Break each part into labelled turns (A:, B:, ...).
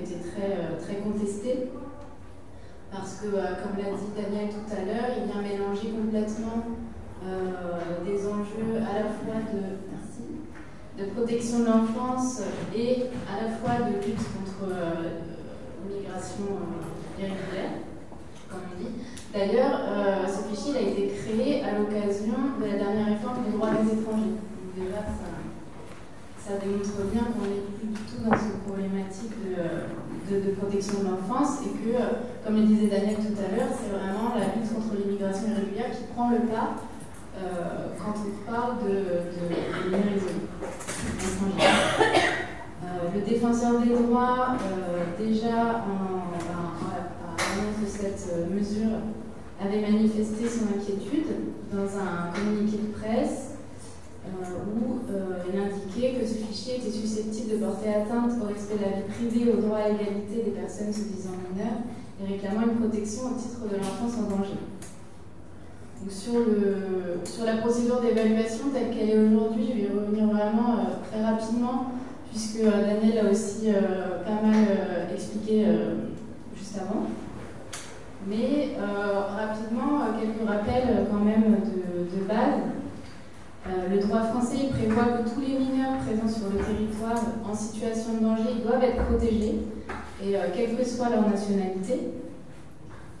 A: été très, très contestée parce que, comme l'a dit Daniel tout à l'heure, il vient mélanger complètement des enjeux à la fois de de protection de l'enfance et à la fois de lutte contre euh, l'immigration euh, irrégulière, comme on dit. D'ailleurs, euh, ce fichier a été créé à l'occasion de la dernière réforme des droits des étrangers. Ça démontre bien qu'on n'est plus du tout dans une problématique de, protection de l'enfance et que, comme le disait Daniel tout à l'heure, c'est vraiment la lutte contre l'immigration irrégulière qui prend le pas euh, quand on parle de, de, euh, le défenseur des droits, euh, déjà en, en, de cette mesure, avait manifesté son inquiétude dans un communiqué de presse où il indiquait que ce fichier était susceptible de porter atteinte au respect de la vie privée, au droit à l'égalité des personnes se disant mineures et réclamant une protection au titre de l'enfance en danger sur, la procédure d'évaluation telle qu'elle est aujourd'hui, je vais revenir vraiment euh, très rapidement, puisque euh, Daniel a aussi euh, pas mal expliqué juste avant. Mais rapidement, quelques rappels quand même de base. Le droit français prévoit que tous les mineurs présents sur le territoire en situation de danger doivent être protégés, et quelle que soit leur nationalité.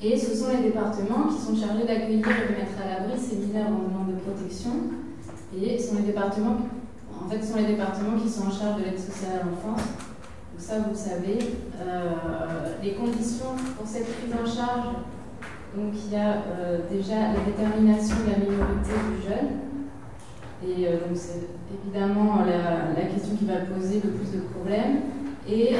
A: Et ce sont les départements qui sont chargés d'accueillir et de mettre à l'abri ces mineurs en demande de protection. Et ce sont les départements, en fait, sont les départements qui sont en charge de l'aide sociale à l'enfance. Donc ça, vous le savez. Euh, les conditions pour cette prise en charge, donc il y a euh, déjà la détermination de la minorité du jeune. Et euh, donc c'est évidemment la, question qui va poser le plus de problèmes. Et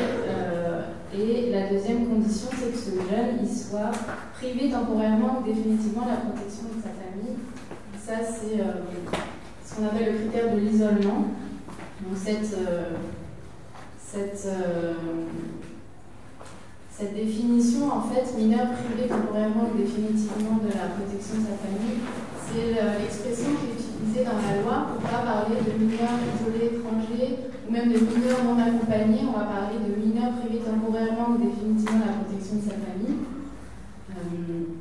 A: et la deuxième condition, c'est que ce jeune il soit privé temporairement ou définitivement de la protection de sa famille. Ça, c'est euh, ce qu'on appelle le critère de l'isolement. Donc cette, euh, cette, euh, cette définition, en fait, mineur privé temporairement ou définitivement de la protection de sa famille, c'est l'expression qui dans la loi pour ne pas parler de mineurs isolés étrangers ou même de mineurs non accompagnés. On va parler de mineurs privés temporairement ou définitivement de la protection de sa famille, euh,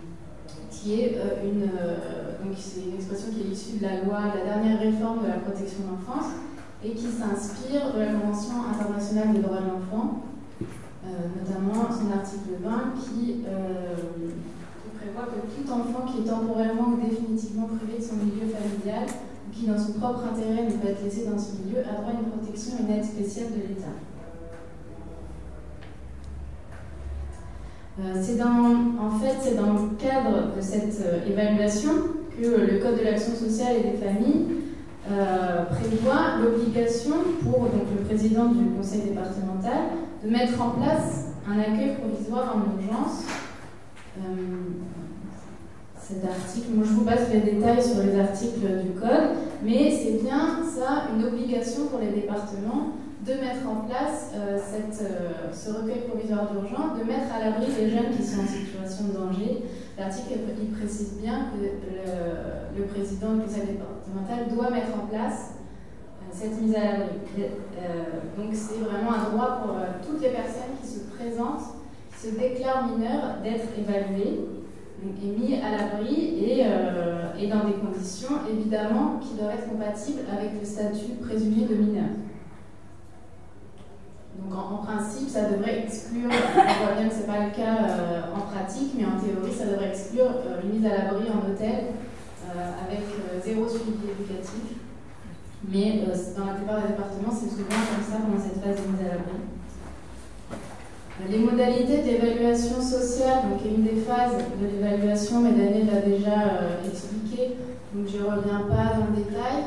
A: qui est euh, une, euh, donc c'est une expression qui est issue de la loi, de la dernière réforme de la protection de l'enfance et qui s'inspire de la Convention internationale des droits de l'enfant, notamment son article 20 qui que tout enfant qui est temporairement ou définitivement privé de son milieu familial ou qui, dans son propre intérêt, ne peut être laissé dans ce milieu, a droit à une protection et une aide spéciale de l'État. Euh, c'est dans, en fait, c'est dans le cadre de cette euh, évaluation que le Code de l'action sociale et des familles euh, prévoit l'obligation pour donc, le président du conseil départemental de mettre en place un accueil provisoire en urgence cet article. Moi, je vous passe les détails sur les articles du Code, mais c'est bien ça, une obligation pour les départements de mettre en place euh, cette, euh, ce recueil provisoire d'urgence, de mettre à l'abri les jeunes qui sont en situation de danger. L'article il précise bien que le, président du conseil départemental doit mettre en place euh, cette mise à l'abri. donc c'est vraiment un droit pour toutes les personnes qui se présentent, qui se déclarent mineures, d'être évaluées est mis à l'abri et, et, dans des conditions évidemment qui doivent être compatibles avec le statut présumé de mineur. Donc en, principe, ça devrait exclure, on voit bien que ce n'est pas le cas euh, en pratique, mais en théorie, ça devrait exclure euh, une mise à l'abri en hôtel euh, avec zéro suivi éducatif. Mais dans la plupart des départements, c'est souvent comme ça pendant cette phase de mise à l'abri. Les modalités d'évaluation sociale, donc une des phases de l'évaluation, mais Daniel l'a déjà expliqué, donc je ne reviens pas dans le détail.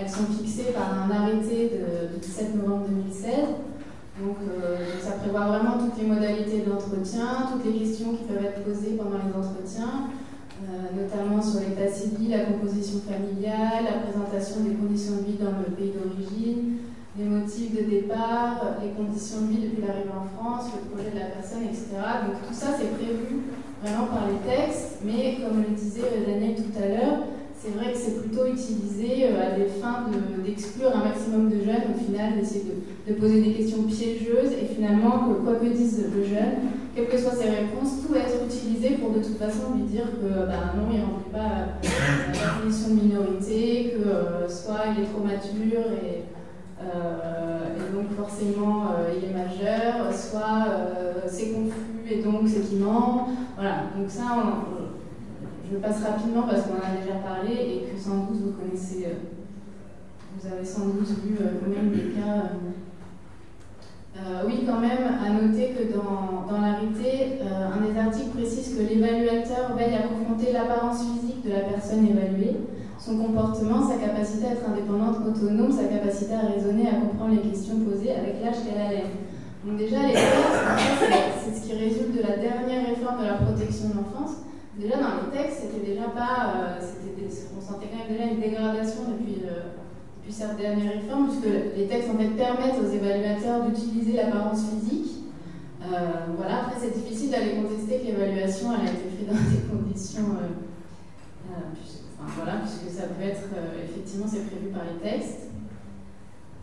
A: Elles sont fixées par un arrêté de, 17 novembre 2016. Euh, donc, ça prévoit vraiment toutes les modalités d'entretien, toutes les questions qui peuvent être posées pendant les entretiens, euh, notamment sur l'état civil, la composition familiale, la présentation des conditions de vie dans le pays d'origine, les motifs de départ, les conditions de vie depuis l'arrivée en France, le projet de la personne, etc. Donc tout ça, c'est prévu vraiment par les textes, mais comme le disait Daniel tout à l'heure, c'est vrai que c'est plutôt utilisé euh, à des fins d'exclure un maximum de jeunes, au final, d'essayer de, poser des questions piégeuses, et finalement, que, quoi que dise le jeune, quelles que soient ses réponses, tout va être utilisé pour de toute façon lui dire que bah, non, il ne remplit pas euh, la condition de minorité, que euh, soit il est trop mature et, donc forcément il est majeur, soit c'est confus et donc c'est qu'il ment. Voilà, donc ça, je passe rapidement parce qu'on en a déjà parlé et que sans doute vous connaissez, euh, vous avez sans doute vu euh, même des cas. Euh, oui, quand même, à noter que dans, dans l'arrêté, un des articles précise que l'évaluateur veille à confronter l'apparence physique de la personne évaluée, son comportement, sa capacité à être indépendante, autonome, sa capacité à raisonner, à comprendre les questions posées avec l'âge qu'elle a. Donc déjà, les c'est ce qui résulte de la dernière réforme de la protection de l'enfance, déjà dans les textes, c'était déjà pas, euh, on sentait quand même déjà une dégradation depuis, euh, depuis cette dernière réforme, puisque les textes en fait permettent aux évaluateurs d'utiliser l'apparence physique. Euh, voilà, après c'est difficile d'aller contester que l'évaluation a été faite dans des conditions, puisque, voilà, puisque ça peut être, effectivement c'est prévu par les textes.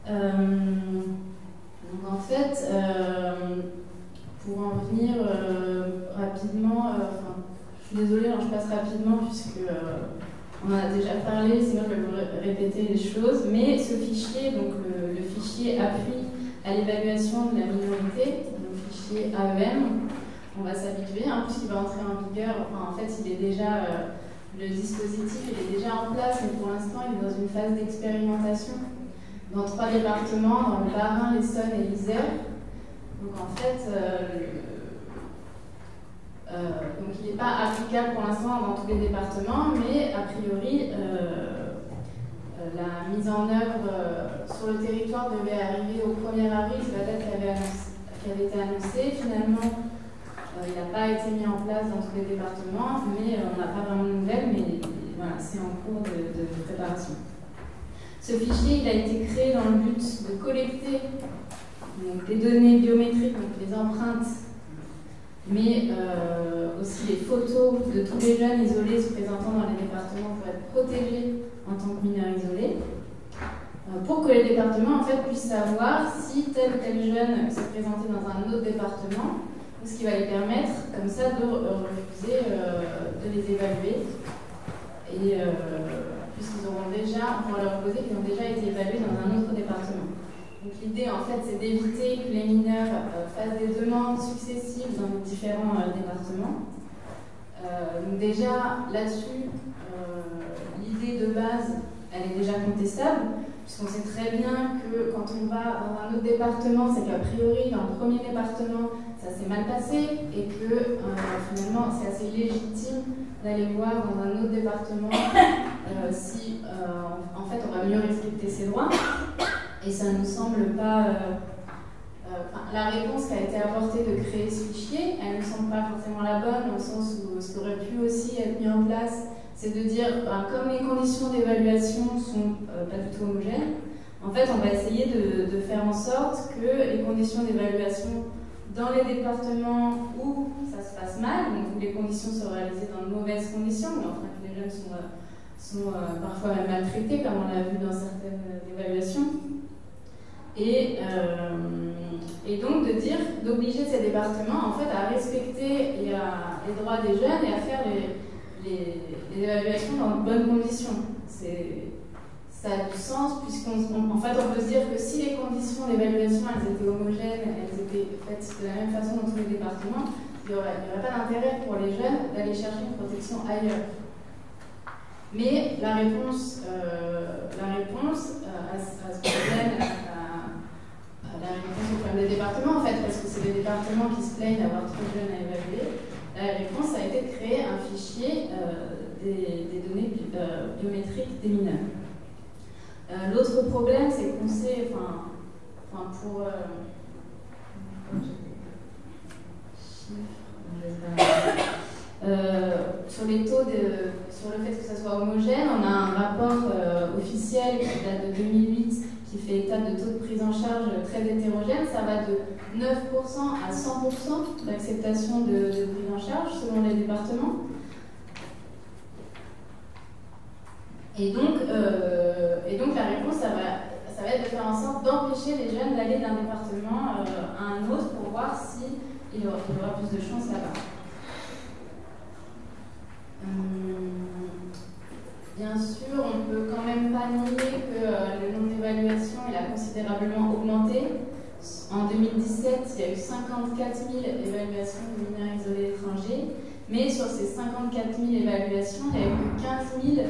A: donc en fait, pour en venir rapidement, je suis désolée, je passe rapidement puisque euh, on a déjà parlé, sinon je vais vous répéter les choses. Mais ce fichier, donc le, fichier appui à l'évaluation de la minorité, le fichier AEM, on va s'habituer hein, puisqu'il va entrer en vigueur. Enfin, en fait, il est déjà euh, le dispositif, est déjà en place, mais pour l'instant, il est dans une phase d'expérimentation dans trois départements, dans le Bas-Rhin, l'Essonne et l'Isère. Donc en fait, euh, euh, donc il n'est pas applicable pour l'instant dans tous les départements, mais a priori, euh, la mise en œuvre sur le territoire devait arriver au 1er avril, c'est la date qui avait, avait, été annoncée. Finalement, il n'a pas été mis en place dans tous les départements, mais on n'a pas vraiment de nouvelles, mais voilà, c'est en cours de, préparation. Ce fichier il a été créé dans le but de collecter donc, des données biométriques, donc les empreintes mais euh, aussi les photos de tous les jeunes isolés se présentant dans les départements pour être protégés en tant que mineurs isolés, euh, pour que les départements en fait, puissent savoir si tel ou tel jeune s'est présenté dans un autre département, ce qui va les permettre comme ça de refuser euh, de les évaluer. Et puisqu'ils auront déjà, on pourra leur poser qu'ils ont déjà été évalués dans un autre département. Donc l'idée en fait c'est d'éviter que les mineurs euh, fassent des demandes successives dans différents euh, départements. Euh, donc déjà là-dessus, l'idée de base elle est déjà contestable, puisqu'on sait très bien que quand on va dans un autre département, c'est qu'a priori dans le premier département ça s'est mal passé et que finalement c'est assez légitime d'aller voir dans un autre département si en fait on va mieux respecter ses droits et ça ne nous semble pas. Euh, euh, la réponse qui a été apportée de créer ce fichier, elle ne nous semble pas forcément la bonne, le sens où ce qui aurait pu aussi être mis en place, c'est de dire, ben, comme les conditions d'évaluation sont euh, pas du tout homogènes, en fait, on va essayer de, faire en sorte que les conditions d'évaluation dans les départements où ça se passe mal, donc où les conditions sont réalisées dans de mauvaises conditions, mais enfin que les jeunes sont, sont parfois maltraités, comme on l'a vu dans certaines évaluations, Et, et donc de dire, d'obliger ces départements en fait à respecter les droits des jeunes et à faire les, les, évaluations dans de bonnes conditions. Ça a du sens puisqu'en en fait on peut se dire que si les conditions d'évaluation étaient homogènes, elles étaient faites de la même façon dans tous les départements, il n'y aurait, pas d'intérêt pour les jeunes d'aller chercher une protection ailleurs. Mais la réponse, euh, la réponse euh, à, ce problème, à, la réponse au problème des départements, en fait, parce que c'est les départements qui se plaignent d'avoir trop de jeunes à évaluer, la réponse a été de créer un fichier euh, des, données euh, biométriques des mineurs. Euh, L'autre problème, c'est qu'on sait, enfin, enfin pour. Euh, sur les taux de, sur le fait que ça soit homogène, on a un rapport euh, officiel qui date de 2008 fait état de taux de prise en charge très hétérogène. Ça va de 9% à 100% d'acceptation de, prise en charge selon les départements. Et donc, euh, et donc la réponse, ça va, ça va être de faire en sorte d'empêcher les jeunes d'aller d'un département à un autre pour voir s'il si aura, plus de chances là-bas. Hum, bien sûr, on ne peut quand même pas nier que euh, le nombre d'évaluations a considérablement augmenté. En 2017, il y a eu 54 000 évaluations de mineurs isolés étrangers, mais sur ces 54 000 évaluations, il n'y a eu que 15 000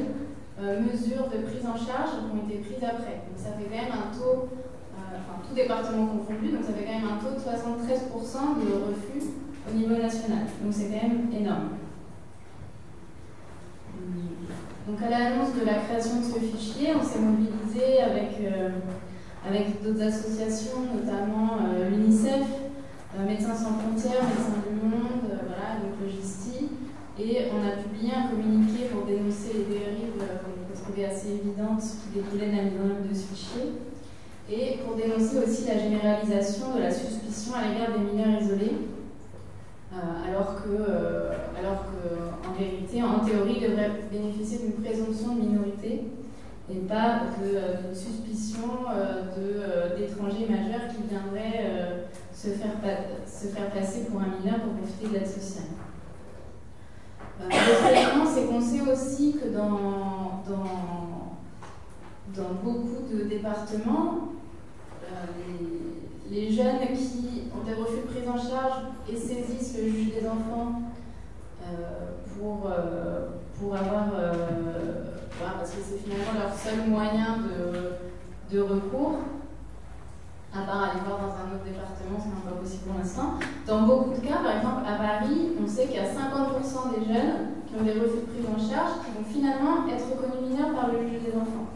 A: euh, mesures de prise en charge qui ont été prises après. Donc ça fait quand même un taux, euh, enfin tout département confondu, donc ça fait quand même un taux de 73% de refus au niveau national. Donc c'est quand même énorme. Donc à l'annonce de la création de ce fichier, on s'est mobilisé avec, euh, avec d'autres associations, notamment euh, l'UNICEF, euh, Médecins sans frontières, Médecins du Monde, voilà, donc Logistie, et on a publié un communiqué pour dénoncer les dérives qu'on trouvait assez évidentes qui découlaient de la mise en œuvre de ce fichier, et pour dénoncer aussi la généralisation de la suspicion à l'égard des mineurs isolés alors que, alors que, vérité, en théorie, devrait bénéficier d'une présomption de minorité et pas d'une de, suspicion euh, d'étrangers majeurs qui viendraient se, faire se faire passer pour un mineur pour profiter de l'aide sociale. L'autre c'est qu'on sait aussi que dans, dans, dans beaucoup de départements, les, les jeunes qui ont des refus de prise en charge et saisissent le juge des enfants euh, pour, euh, pour avoir. Euh, voilà, parce que c'est finalement leur seul moyen de, de recours, à part aller voir dans un autre département, ce n'est pas possible pour l'instant. Dans beaucoup de cas, par exemple à Paris, on sait qu'il y a 50% des jeunes qui ont des refus de prise en charge qui vont finalement être reconnus mineurs par le juge des enfants.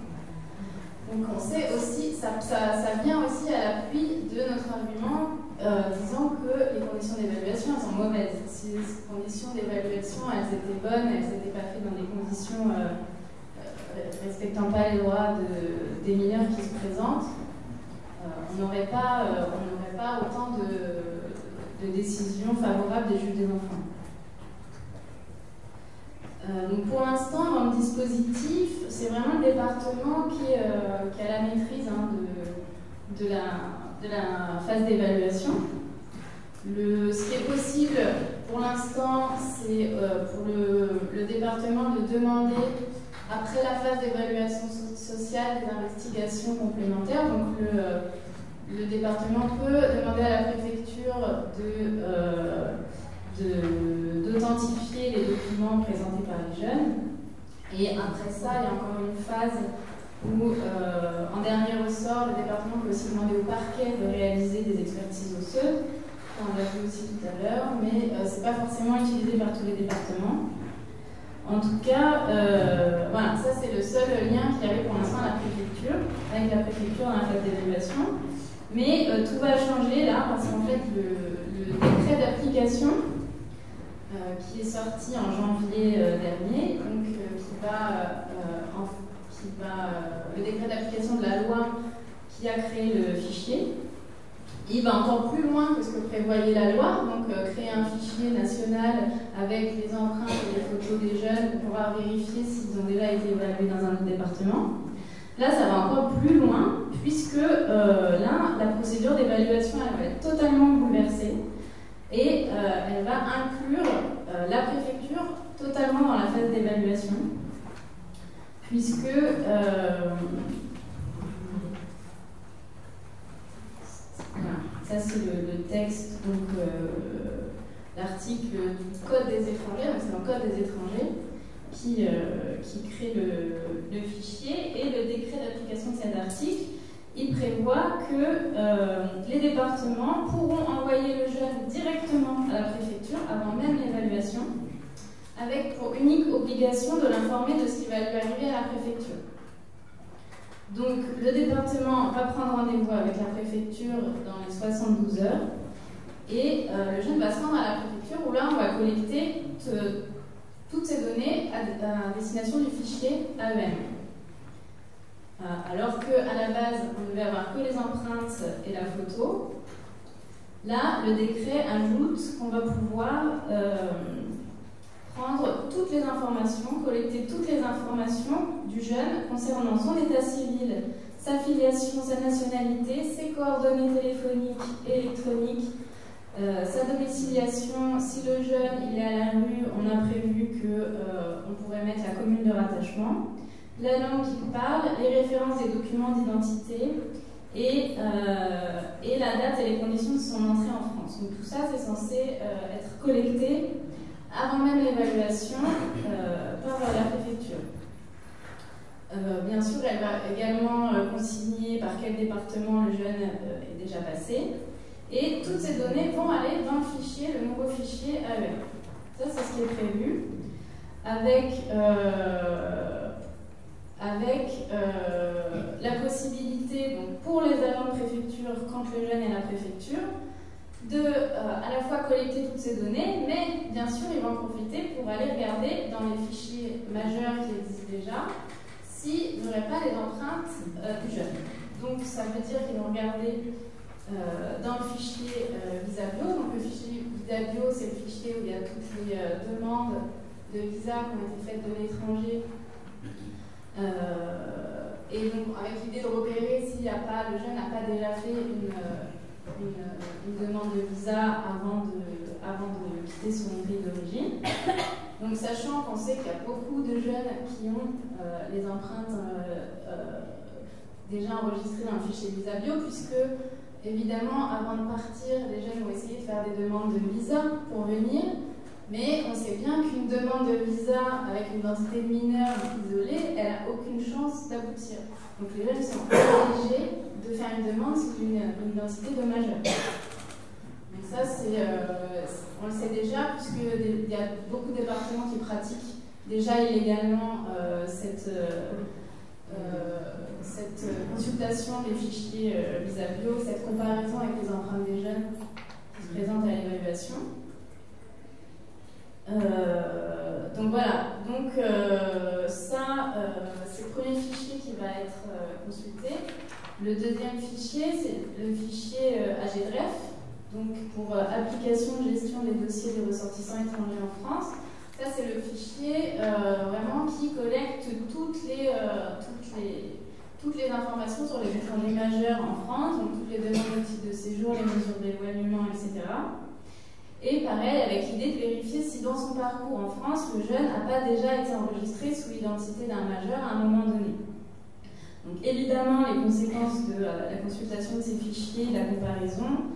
A: Donc on sait aussi, ça, ça, ça vient aussi à l'appui de notre argument euh, disant que les conditions d'évaluation sont mauvaises. Si les conditions d'évaluation elles étaient bonnes, elles n'étaient pas faites dans des conditions euh, euh, respectant pas les droits de, des mineurs qui se présentent, euh, on n'aurait pas, on pas autant de, de décisions favorables des juges des enfants. Donc pour l'instant, dans le dispositif, c'est vraiment le département qui, qui, a la maîtrise hein, de, de, la, de, la, phase d'évaluation. Ce qui est possible pour l'instant, c'est euh, pour le, département de demander, après la phase d'évaluation sociale, des investigations complémentaires. Donc le, département peut demander à la préfecture de d'authentifier les documents présentés par les jeunes. Et après ça, il y a encore une phase où, euh, en dernier ressort, le département peut aussi demander au parquet de réaliser des expertises osseuses. On l'a vu aussi tout à l'heure, mais euh, ce n'est pas forcément utilisé par tous les départements. En tout cas, euh, voilà, ça c'est le seul lien qu'il y avait pour l'instant à la préfecture, avec la préfecture dans la phase d'évaluation. Mais tout va changer là, parce qu'en fait, le, le décret d'application qui est sorti en janvier dernier, donc qui va, en, va le décret d'application de la loi qui a créé le fichier. Il va encore plus loin que ce que prévoyait la loi, donc créer un fichier national avec les empreintes et les photos des jeunes pour pouvoir vérifier s'ils ont déjà été évalués dans un autre département. Là, ça va encore plus loin, puisque là, la procédure d'évaluation va être totalement bouleversée et elle va inclure la préfecture totalement dans la phase d'évaluation, puisque ça c'est le, texte, donc l'article du Code des étrangers, c'est le Code des étrangers qui, euh, qui crée le, fichier et le décret d'application de cet article. Il prévoit que euh, les départements pourront envoyer le jeune directement à la préfecture avant même l'évaluation, avec pour unique obligation de l'informer de ce qui va lui arriver à la préfecture. Donc le département va prendre rendez-vous avec la préfecture dans les 72 heures et euh, le jeune va se rendre à la préfecture où là on va collecter toutes ces données à, destination du fichier AEM. Euh, alors qu'à la base, on devait avoir que les empreintes et la photo, là, le décret ajoute qu'on va pouvoir euh, prendre toutes les informations, collecter toutes les informations du jeune concernant son état civil, sa filiation, sa nationalité, ses coordonnées téléphoniques et électroniques, euh, sa domiciliation, si le jeune est à la rue, on a prévu qu'on euh, pourrait mettre la commune de rattachement, la langue qu'il parle, les références des documents d'identité et, euh, et, la date et les conditions de son entrée en France. Donc tout ça, c'est censé être collecté avant même l'évaluation par la préfecture. bien sûr, elle va également consigner par quel département le jeune est déjà passé. Et toutes ces données vont aller dans le fichier, le nouveau fichier AEM. Ça, c'est ce qui est prévu. Avec, euh, avec euh, la possibilité, donc, pour les agents de préfecture, quand le jeune est à la préfecture, de euh, à la fois collecter toutes ces données, mais bien sûr, ils vont profiter pour aller regarder dans les fichiers majeurs qui existent déjà s'il n'y aurait pas les empreintes du jeune. Donc, ça veut dire qu'ils vont regarder euh, dans le fichier euh, Visabio. Donc le fichier Visabio, c'est le fichier où il y a toutes les euh, demandes de visa qui ont été faites de l'étranger. et donc avec l'idée de repérer s'il a pas, le jeune n'a pas déjà fait une, une, demande de visa avant de, quitter son pays d'origine. Donc sachant qu'on sait qu'il y a beaucoup de jeunes qui ont les empreintes déjà enregistrées dans le fichier Visabio, puisque Évidemment, avant de partir, les jeunes vont essayer de faire des demandes de visa pour venir, mais on sait bien qu'une demande de visa avec une identité de mineur isolée, elle n'a aucune chance d'aboutir. Donc les jeunes sont obligés faire une demande sous une, identité de majeur. Donc ça, c'est, euh, on le sait déjà, puisqu'il y a beaucoup de départements qui pratiquent déjà illégalement euh, cette... Euh, cette consultation des fichiers euh, Visabio, cette comparaison avec les empreintes des jeunes qui se présentent à l'évaluation. Euh, donc voilà, donc euh, ça, c'est le premier fichier qui va être consulté. Le deuxième fichier, c'est le fichier AGDREF, donc pour application de gestion des dossiers des ressortissants étrangers en France. Ça, c'est le fichier vraiment qui collecte toutes les, toutes les toutes les informations sur les étrangers majeurs en France, donc toutes les demandes de titre de séjour, les mesures d'éloignement, etc. Et pareil, avec l'idée de vérifier si dans son parcours en France, le jeune n'a pas déjà été enregistré sous l'identité d'un majeur à un moment donné. Donc évidemment, les conséquences de euh, la consultation de ces fichiers, la comparaison,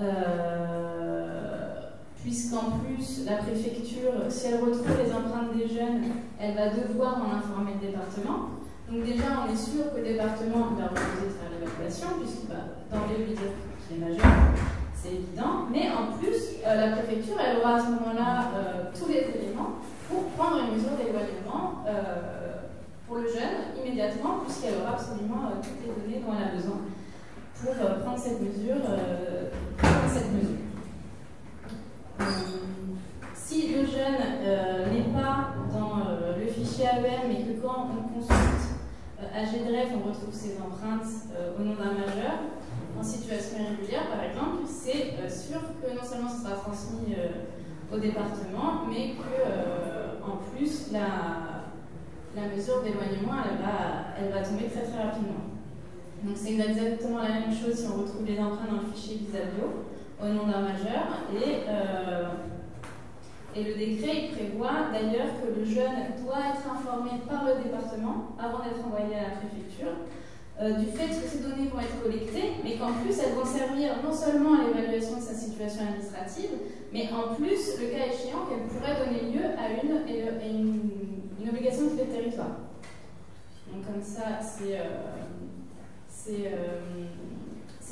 A: euh, puisqu'en plus, la préfecture, si elle retrouve les empreintes des jeunes, elle va devoir en informer le département. Donc déjà, on est sûr que le département va refuser de faire l'évacuation, puisqu'il va dans les lui dire qu'il est majeur, c'est évident. Mais en plus, euh, la préfecture, elle aura à ce moment-là tous les éléments pour prendre une mesure d'éloignement euh, pour le jeune puisqu'elle aura absolument toutes les données dont elle a besoin pour prendre cette mesure. prendre cette mesure. si le jeune n'est pas dans le fichier AEM et que quand on consulte à GDREF, on retrouve ces empreintes euh, au nom d'un majeur. En situation irrégulière, par exemple, c'est euh, sûr que non seulement ce sera transmis euh, au département, mais que en plus la, la mesure d'éloignement, elle va, tomber très très rapidement. Donc c'est exactement la même chose si on retrouve les empreintes dans le fichier Visabio au nom d'un majeur. Et, euh, le décret prévoit d'ailleurs que le jeune doit être informé par le département avant d'être envoyé à la préfecture euh, du fait que ces données vont être collectées, mais qu'en plus elles vont servir non seulement à l'évaluation de sa situation administrative, mais en plus, le cas échéant, qu'elles pourraient donner lieu à une, obligation de quitter le territoire. Donc comme ça, c'est euh, euh,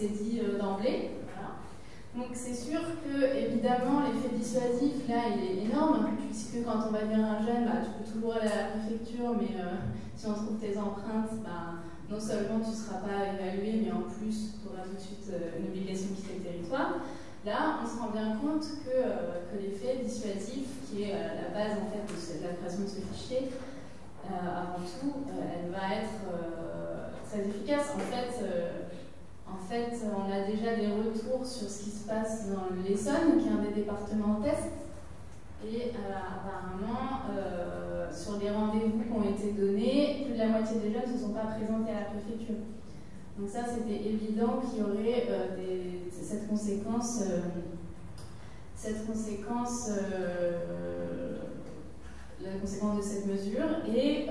A: dit d'emblée. Donc c'est sûr que évidemment l'effet dissuasif là il est énorme puisque quand on va dire un jeune, bah, tu peux toujours aller à la préfecture mais si on trouve tes empreintes, bah, non seulement tu ne seras pas évalué, mais en plus tu auras tout de suite euh, une obligation de quitter le territoire. Là, on se rend bien compte que, euh, que l'effet dissuasif, qui est à la base de la création de ce fichier, euh, avant tout, elle va être très efficace. En fait, en fait, on a déjà des retours sur ce qui se passe dans l'Essonne, qui est un des départements en test. Et apparemment, sur les rendez-vous qui ont été donnés, plus de la moitié des jeunes ne se sont pas présentés à la préfecture. Donc ça, c'était évident qu'il y aurait euh, cette conséquence, euh, cette conséquence, euh, la conséquence de cette mesure. Et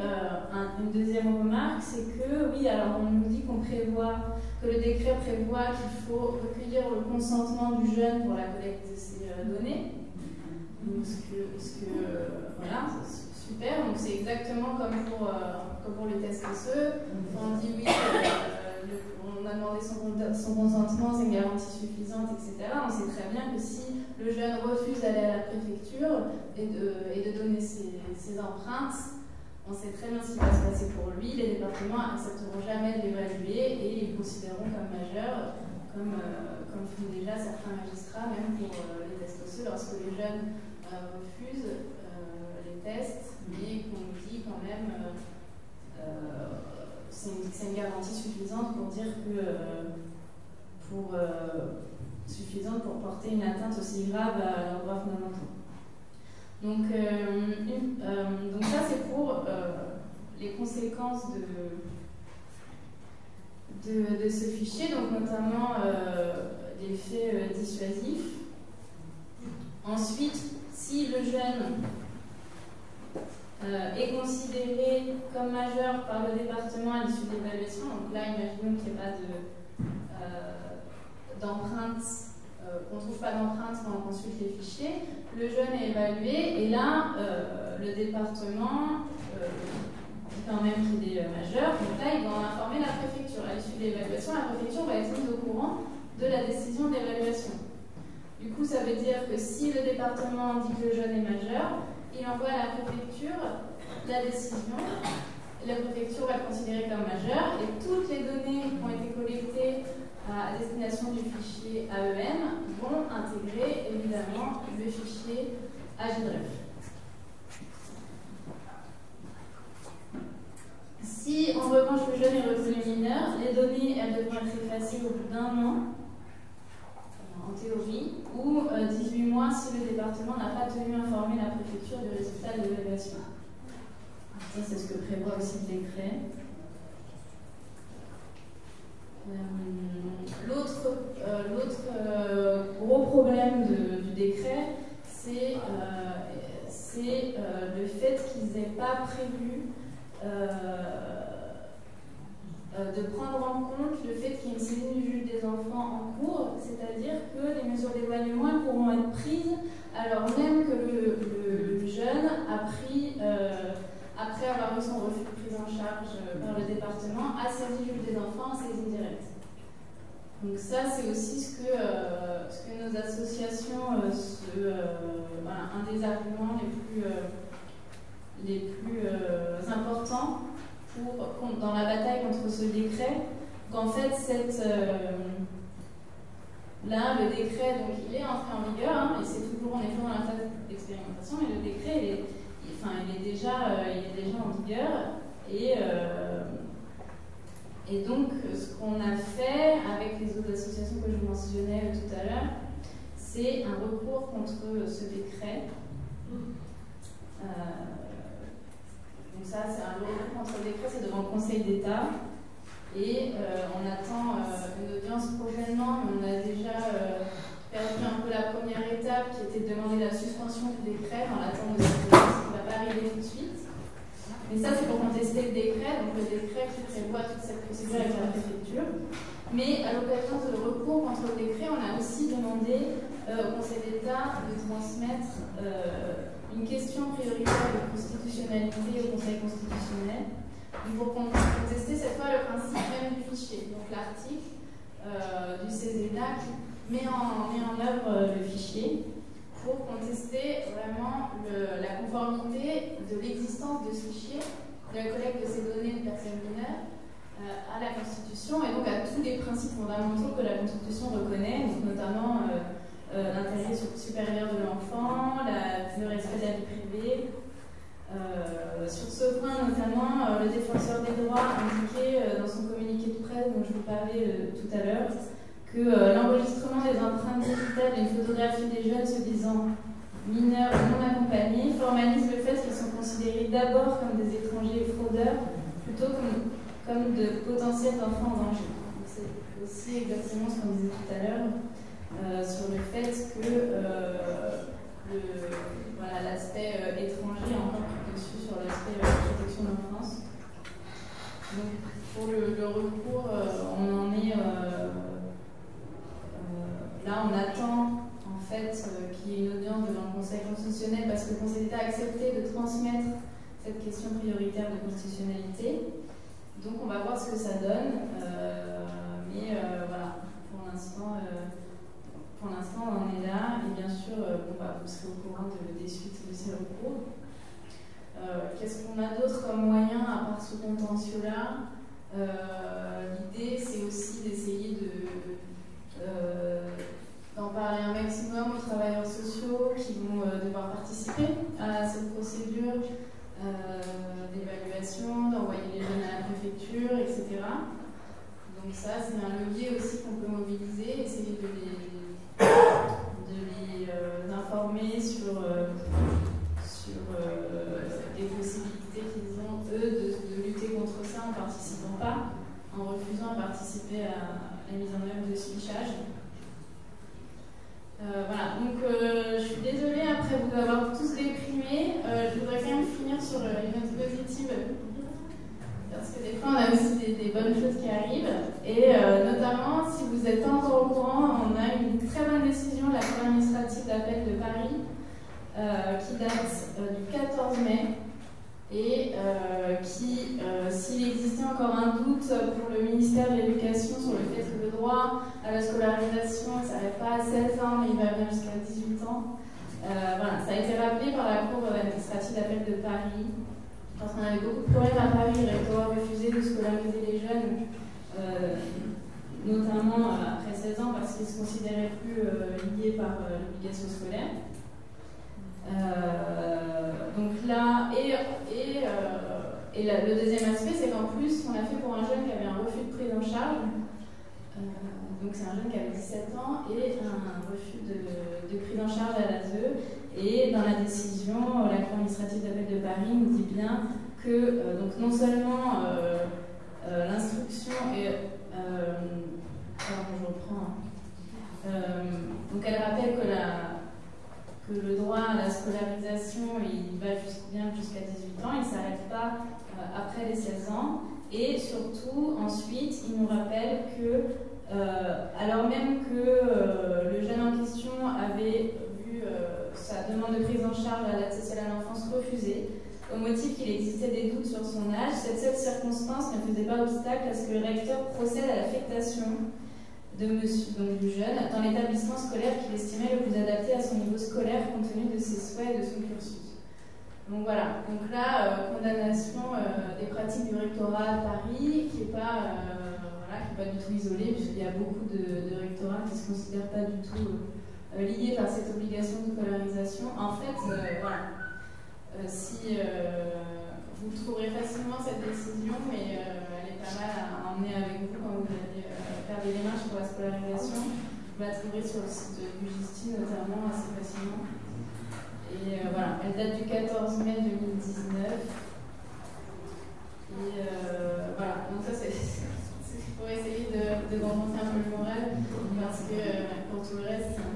A: une deuxième remarque, c'est que oui, alors on nous dit qu'on prévoit, que le décret prévoit qu'il faut recueillir le consentement du jeune pour la collecte de ces données. Donc, ce que, voilà, Super, donc c'est exactement comme pour, comme pour les tests SE. On dit oui, on a demandé son, consentement, c'est une garantie suffisante, etc. On sait très bien que si le jeune refuse d'aller à la préfecture et de, donner ses, empreintes, on sait très bien ce qui va se passer pour lui. Les départements n'accepteront jamais de l'évaluer et ils considéreront comme majeur, comme, euh, font déjà certains magistrats, même pour les tests osseux, lorsque les jeunes refusent les tests mais qu'on dit quand même, euh, euh, c'est une, garantie suffisante pour dire que, euh, pour, suffisante pour porter une atteinte aussi grave à leurs droits fondamentaux. Donc, donc ça, c'est pour les conséquences de, de, de, ce fichier, donc notamment l'effet dissuasif. Ensuite, si le jeune euh, est considéré comme majeur par le département à l'issue de l'évaluation. Donc là, imaginons qu'il n'y ait pas euh, d'empreinte, euh, qu'on ne trouve pas d'empreinte quand on consulte les fichiers. Le jeune est évalué et là, le département dit quand même qu'il est majeur. Donc là, il doit en informer la préfecture. À l'issue de l'évaluation, la préfecture va être mise au courant de la décision d'évaluation. Du coup, ça veut dire que si le département dit que le jeune est majeur, il envoie à la préfecture la décision. La préfecture va le considérer comme majeur et toutes les données qui ont été collectées à destination du fichier AEM vont intégrer évidemment le fichier AGDREF. Si en revanche le jeune est reconnu mineur, les données elles devront être effacées au bout d'un an en théorie, ou 18 euh, mois si le département n'a pas tenu informer la préfecture du résultat de l'évaluation. Ça, c'est ce que prévoit aussi le décret. Euh, l'autre euh, gros problème du décret, c'est le fait qu'ils n'aient pas prévu de prendre en compte le fait qu'il y ait une saisine du juge des enfants en cours, c'est-à-dire que les mesures d'éloignement pourront être prises alors même que le, jeune a pris, euh, après avoir eu son refus de prise en charge par le département, a saisi le juge des enfants en saisine directe. Donc ça, c'est aussi ce que, euh, ce que nos associations, un des arguments les plus, les plus importants dans la bataille contre ce décret, qu'en fait, cette, euh, là, le décret, donc, il est entré en vigueur, hein, et c'est toujours en effet dans la phase d'expérimentation, mais le décret, il est, enfin, il est, déjà, euh, il est déjà en vigueur, et, euh, et donc, ce qu'on a fait avec les autres associations que je mentionnais tout à l'heure, c'est un recours contre ce décret. Ça, c'est un recours contre le décret, c'est devant le Conseil d'État. Et on attend une audience prochainement, mais on a déjà perdu un peu la première étape qui était de demander la suspension du décret dans l'attente de cette audience qui ne va pas arriver tout de suite. Mais ça, c'est pour contester le décret, donc le décret qui prévoit toute cette procédure avec la préfecture. Mais à l'occasion de recours contre le décret, on a aussi demandé au Conseil d'État de transmettre question prioritaire de constitutionnalité au Conseil constitutionnel. Pour contester cette fois le principe même du fichier, donc l'article euh, du CESEDA qui met en, œuvre euh, le fichier pour contester vraiment la conformité de l'existence de ce fichier, de la collecte de ces données de personnes mineures euh, à la Constitution et donc à tous les principes fondamentaux que la Constitution reconnaît, notamment euh l'intérêt supérieur de l'enfant, le respect de la vie privée, euh, sur ce point, notamment, euh, le défenseur des droits indiquait euh, dans son communiqué de presse, dont je vous parlais tout à l'heure, que l'enregistrement des empreintes digitales d'une photographie des jeunes se disant mineurs non accompagnés formalise le fait qu'ils sont considérés d'abord comme des étrangers fraudeurs plutôt comme, comme de potentiels enfants en danger. C'est aussi exactement ce qu'on disait tout à l'heure sur le fait que l'aspect voilà, étranger encore dessus sur l'aspect de la protection d'enfance. Donc pour le, recours, euh, on en est euh, euh, là, on attend en fait qu'il y ait une audience devant le Conseil constitutionnel parce que le Conseil d'État a accepté de transmettre cette question prioritaire de constitutionnalité. Donc on va voir ce que ça donne, mais voilà, pour l'instant pour l'instant, on en est là. Et bien sûr, bon, bah, vous serez au courant de, des suites de ces recours. Euh, qu'est-ce qu'on a d'autre comme moyen à part ce contentieux-là? Euh, L'idée, c'est aussi d'essayer de, euh, d'en parler un maximum aux travailleurs sociaux qui vont devoir participer à cette procédure d'évaluation, d'envoyer les jeunes à la préfecture, etc. Donc ça, c'est un levier aussi qu'on peut mobiliser, essayer de les, de les informer sur sur euh, les possibilités qu'ils ont, eux, de, lutter contre ça en ne participant pas, en refusant de participer à la mise en œuvre de ce fichage. Euh, voilà, donc euh, je suis désolée après vous avoir tous déprimés. je voudrais quand même finir sur une note positive parce que des fois on a aussi des, bonnes choses qui arrivent. Et notamment si vous êtes encore au courant, on a une très bonne décision de la Cour administrative d'appel de Paris euh, qui date euh, du 14 mai. Et euh, qui, s'il existait encore un doute pour le ministère de l'Éducation sur le fait que le droit à la scolarisation ne s'arrête pas à 16 ans, mais il va venir jusqu'à 18 ans, voilà, ça a été rappelé par la Cour administrative d'appel de Paris, parce qu'on avait beaucoup de problèmes à Paris, le rectorat refusé de scolariser les jeunes, notamment après 16 ans, parce qu'ils se considéraient plus liés par l'obligation scolaire. Euh, donc là, et, et, euh, et le deuxième aspect, c'est qu'en plus, on a fait pour un jeune qui avait un refus de prise en charge. Euh, donc c'est un jeune qui avait 17 ans et un refus de, de prise en charge à l'ASE. Et dans la décision, la Cour administrative d'appel de Paris nous dit bien que donc non seulement l'instruction est... je reprends. Hein. donc elle rappelle que la, que le droit à la scolarisation, il va bien jusqu'à 18 ans, il ne s'arrête pas euh, après les 16 ans. Et surtout, ensuite, il nous rappelle que, euh, alors même que euh, le jeune en question avait sa demande de prise en charge à l'aide sociale à l'enfance refusée, au motif qu'il existait des doutes sur son âge, cette seule circonstance ne faisait pas obstacle à ce que le recteur procède à l'affectation de monsieur, donc du jeune, dans l'établissement scolaire qu'il estimait le plus adapté à son niveau scolaire compte tenu de ses souhaits et de son cursus. Donc voilà, donc là, euh, condamnation euh, des pratiques du rectorat à Paris, qui n'est pas, euh, pas du tout isolée, puisqu'il y a beaucoup de, de, rectorats qui ne se considèrent pas du tout euh, liées par cette obligation de polarisation, en fait, euh, voilà, euh, si vous trouverez facilement cette décision, mais elle est pas mal à emmener avec vous quand vous allez faire des démarches pour la scolarisation. Vous la trouverez sur le site du Justi notamment assez facilement. Et voilà, elle date du 14 mai 2019. Et voilà, donc ça c'est pour essayer de, de un peu le moral, parce que pour tout le reste, c'est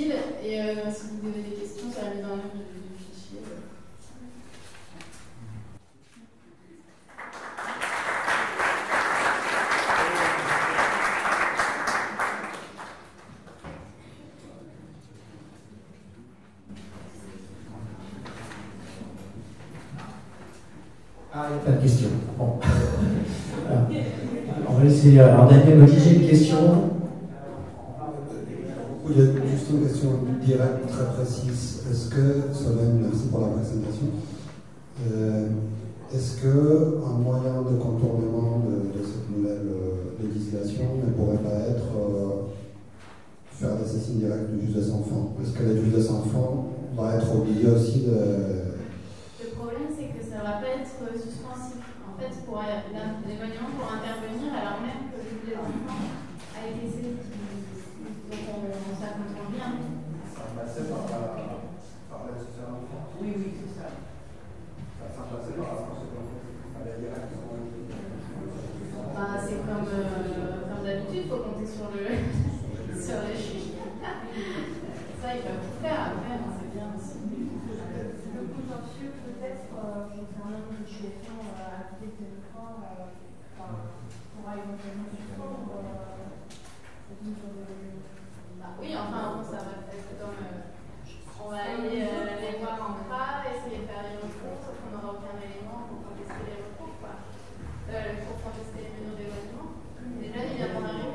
A: utile. Et euh, si vous avez des questions sur la mise en œuvre du fichier. Euh.
B: Ah, il n'y a pas de questions. On va laisser. Alors, Daniel m'a dit j'ai une question?
C: directe, très précise. Est-ce que, Solène, merci pour la présentation, euh, est-ce qu'un moyen de contournement de, cette nouvelle euh, législation ne pourrait pas être euh, faire des saisines directes du juge des enfants? Est-ce que le juge des enfants va être obligé aussi de.
A: Le problème, c'est que ça ne va pas être suspensif. En fait, pour l'éloignement, pour intervenir, alors même que le juge des enfants a été saisi. Donc on, ça
C: passait par la, par la
A: Oui, oui, c'est ça.
C: Ça passait par la hiérarchie.
A: Bah, c'est comme, euh, comme d'habitude, il faut compter sur, le, sur les chiffres. ça, ils peuvent tout faire après, hein, c'est bien aussi.
D: Le contentieux, peut-être, concernant euh, l'utilisation euh, à côté de l'écran, euh, pourra éventuellement
A: suspendre. Oui, enfin, bon, ça va être comme. Euh, on va aller euh, les voir en CRA, essayer de faire les recours, sauf qu'on n'aura aucun élément pour contester les recours, quoi. Euh, pour contester les mesures. Déjà, il y a pas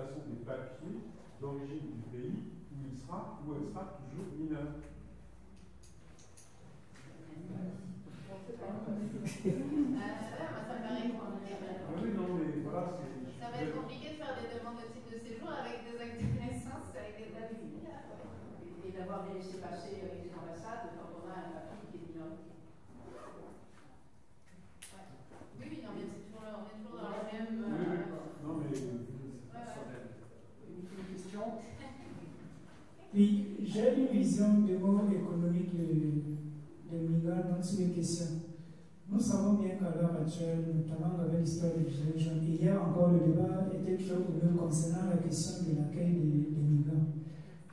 E: façon des papiers d'origine du pays où il sera ou elle sera toujours mineur.
A: Ouais, moi, ça me paraît compliqué.
E: Oui, non, mais voilà, c'est.
A: Ça va être compliqué de faire des demandes de titre de séjour avec des actes de naissance, avec des dates.
F: Et d'avoir des laissés-passer avec des ambassades quand on a un papier qui est minorité.
A: Ouais. Oui, oui, non, mais c'est toujours, on est toujours dans la même.
E: Oui, oui.
A: euh,
E: Non, mais.
A: ouais, ouais.
F: Une, une
G: Oui, j'ai une vision de mot économique de, de migrants dans mes questions. Nous savons bien qu'à l'heure actuelle, notamment avec l'histoire des Gilets jaunes, hier encore le débat était très ouvert concernant la question de l'accueil des, des migrants.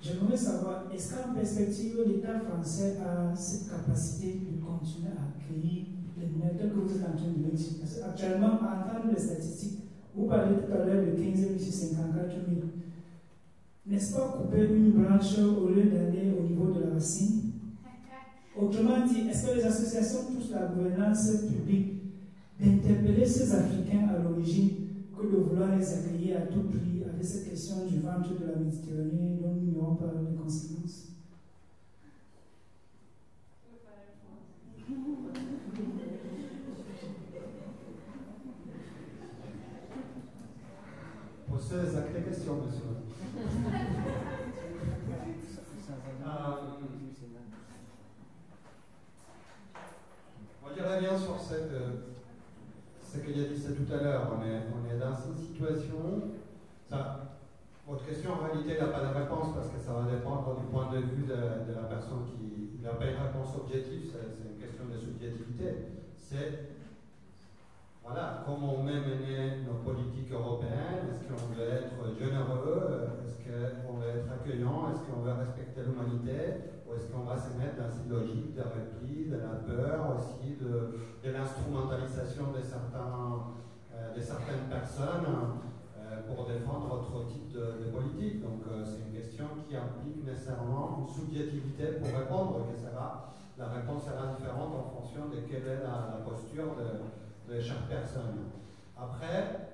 G: J'aimerais savoir, est-ce qu'en perspective, l'État français a cette capacité de continuer à accueillir les migrants tels que vous êtes en train de le dire? Parce qu'actuellement, en termes de statistiques, vous parlez tout à l'heure de 15 654 000. N'est-ce pas couper une branche au lieu d'aller au niveau de la racine? Autrement dit, est-ce que les associations touchent la gouvernance publique? D'interpeller ces Africains à l'origine que de vouloir les accueillir à tout prix avec cette question du ventre de la Méditerranée dont nous n'ignorons pas les conséquences.
C: Posez exacte question, monsieur. Moi, je reviens sur cette, euh, ce qu'il a dit ça tout à l'heure. On est, on est dans une situation. Ça, votre question, en réalité, n'a pas de réponse parce que ça va dépendre du point de vue de, de la personne qui. N'a pas une réponse objective, c'est une question de subjectivité. C'est voilà, comment met mener nos politiques européennes Est-ce qu'on veut être généreux Est-ce qu'on veut être accueillant Est-ce qu'on veut respecter l'humanité Ou est-ce qu'on va se mettre dans une logique de repli, de la peur aussi, de, l'instrumentalisation de, euh, de certaines personnes euh, pour défendre autre type de, politique. Donc euh, c'est une question qui implique nécessairement une subjectivité pour répondre, que sera, la réponse sera différente en fonction de quelle est la, la posture de de chaque personne. Après,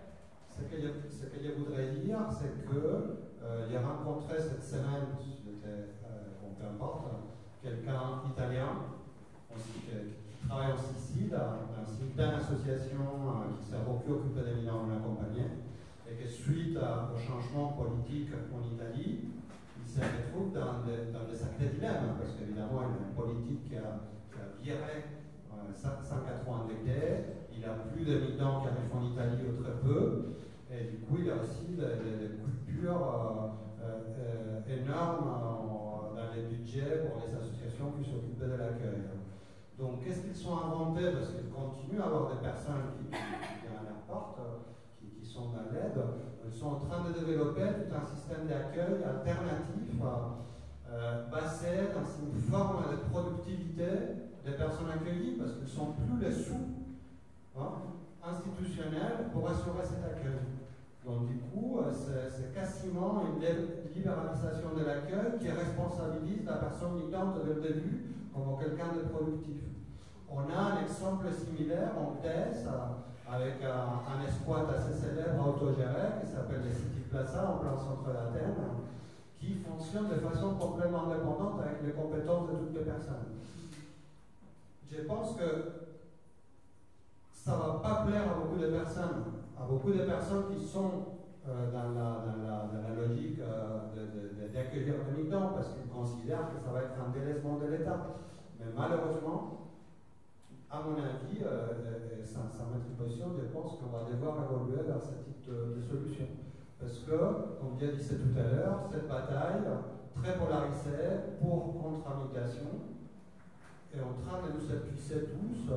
C: ce que je, voudrais dire, c'est que euh, j'ai rencontré cette semaine, j'étais, euh, peu importe, quelqu'un italien qui, travaille en Sicile, dans une association euh, qui s'est occupée des mineurs non accompagnés, et que suite à, au changement politique en Italie, il se retrouve dans des, dans des sacrés dilemmes, parce qu'évidemment, il y a une politique qui a, qui a viré 180 d'été, il a plus de migrants qui arrivent en Italie ou très peu, et du coup il a aussi des, coupures euh, euh, énormes en, dans les budgets pour les associations qui s'occupent de l'accueil. Donc qu'est-ce qu'ils sont inventés? Parce qu'ils continuent à avoir des personnes qui, qui, en apportent, qui, qui sont dans l'aide. Ils sont en train de développer tout un système d'accueil alternatif euh, basé dans une forme de productivité des personnes accueillies parce qu'ils ne sont plus les sous hein, institutionnels pour assurer cet accueil. Donc du coup, c'est quasiment une libéralisation de l'accueil qui responsabilise la personne migrante dès le début comme quelqu'un de productif. On a un exemple similaire en Thèse avec un, un escouade assez célèbre autogéré qui s'appelle les City Plaza en plein centre d'Athènes qui fonctionne de façon complètement indépendante avec les compétences de toutes les personnes. Je pense que ça va pas plaire à beaucoup de personnes, à beaucoup de personnes qui sont euh, dans, la, logique euh, d'accueillir des migrants parce qu'ils considèrent que ça va être un délaissement de l'État. Mais malheureusement, à mon avis, euh, sans, sans mettre une position, je pense qu'on va devoir évoluer vers ce type de, de solution. Parce que, comme je disais tout à l'heure, cette bataille très polarisée pour contre la migration est en train de nous épuiser tous.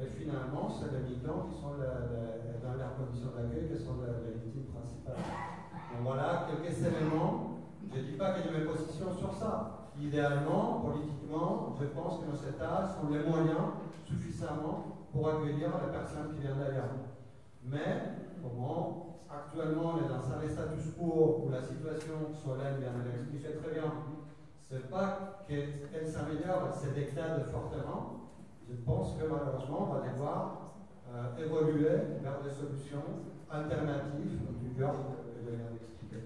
C: Et finalement, c'est les migrants qui sont la, la, dans leurs conditions d'accueil qui sont les victimes principales. Donc voilà quelques éléments. Je ne dis pas que j'ai mes positions sur ça.
H: idéalement, politiquement, je pense que nos États sont les moyens suffisamment pour accueillir les personnes qui viennent d'ailleurs. Mais, comment actuellement on est dans un status quo où la situation, Solène vient de l'expliquer très bien, c'est pas qu'elle s'améliore, elle se dégrade fortement. Je pense que malheureusement, on va devoir euh, évoluer vers des solutions alternatives du genre que je viens d'expliquer.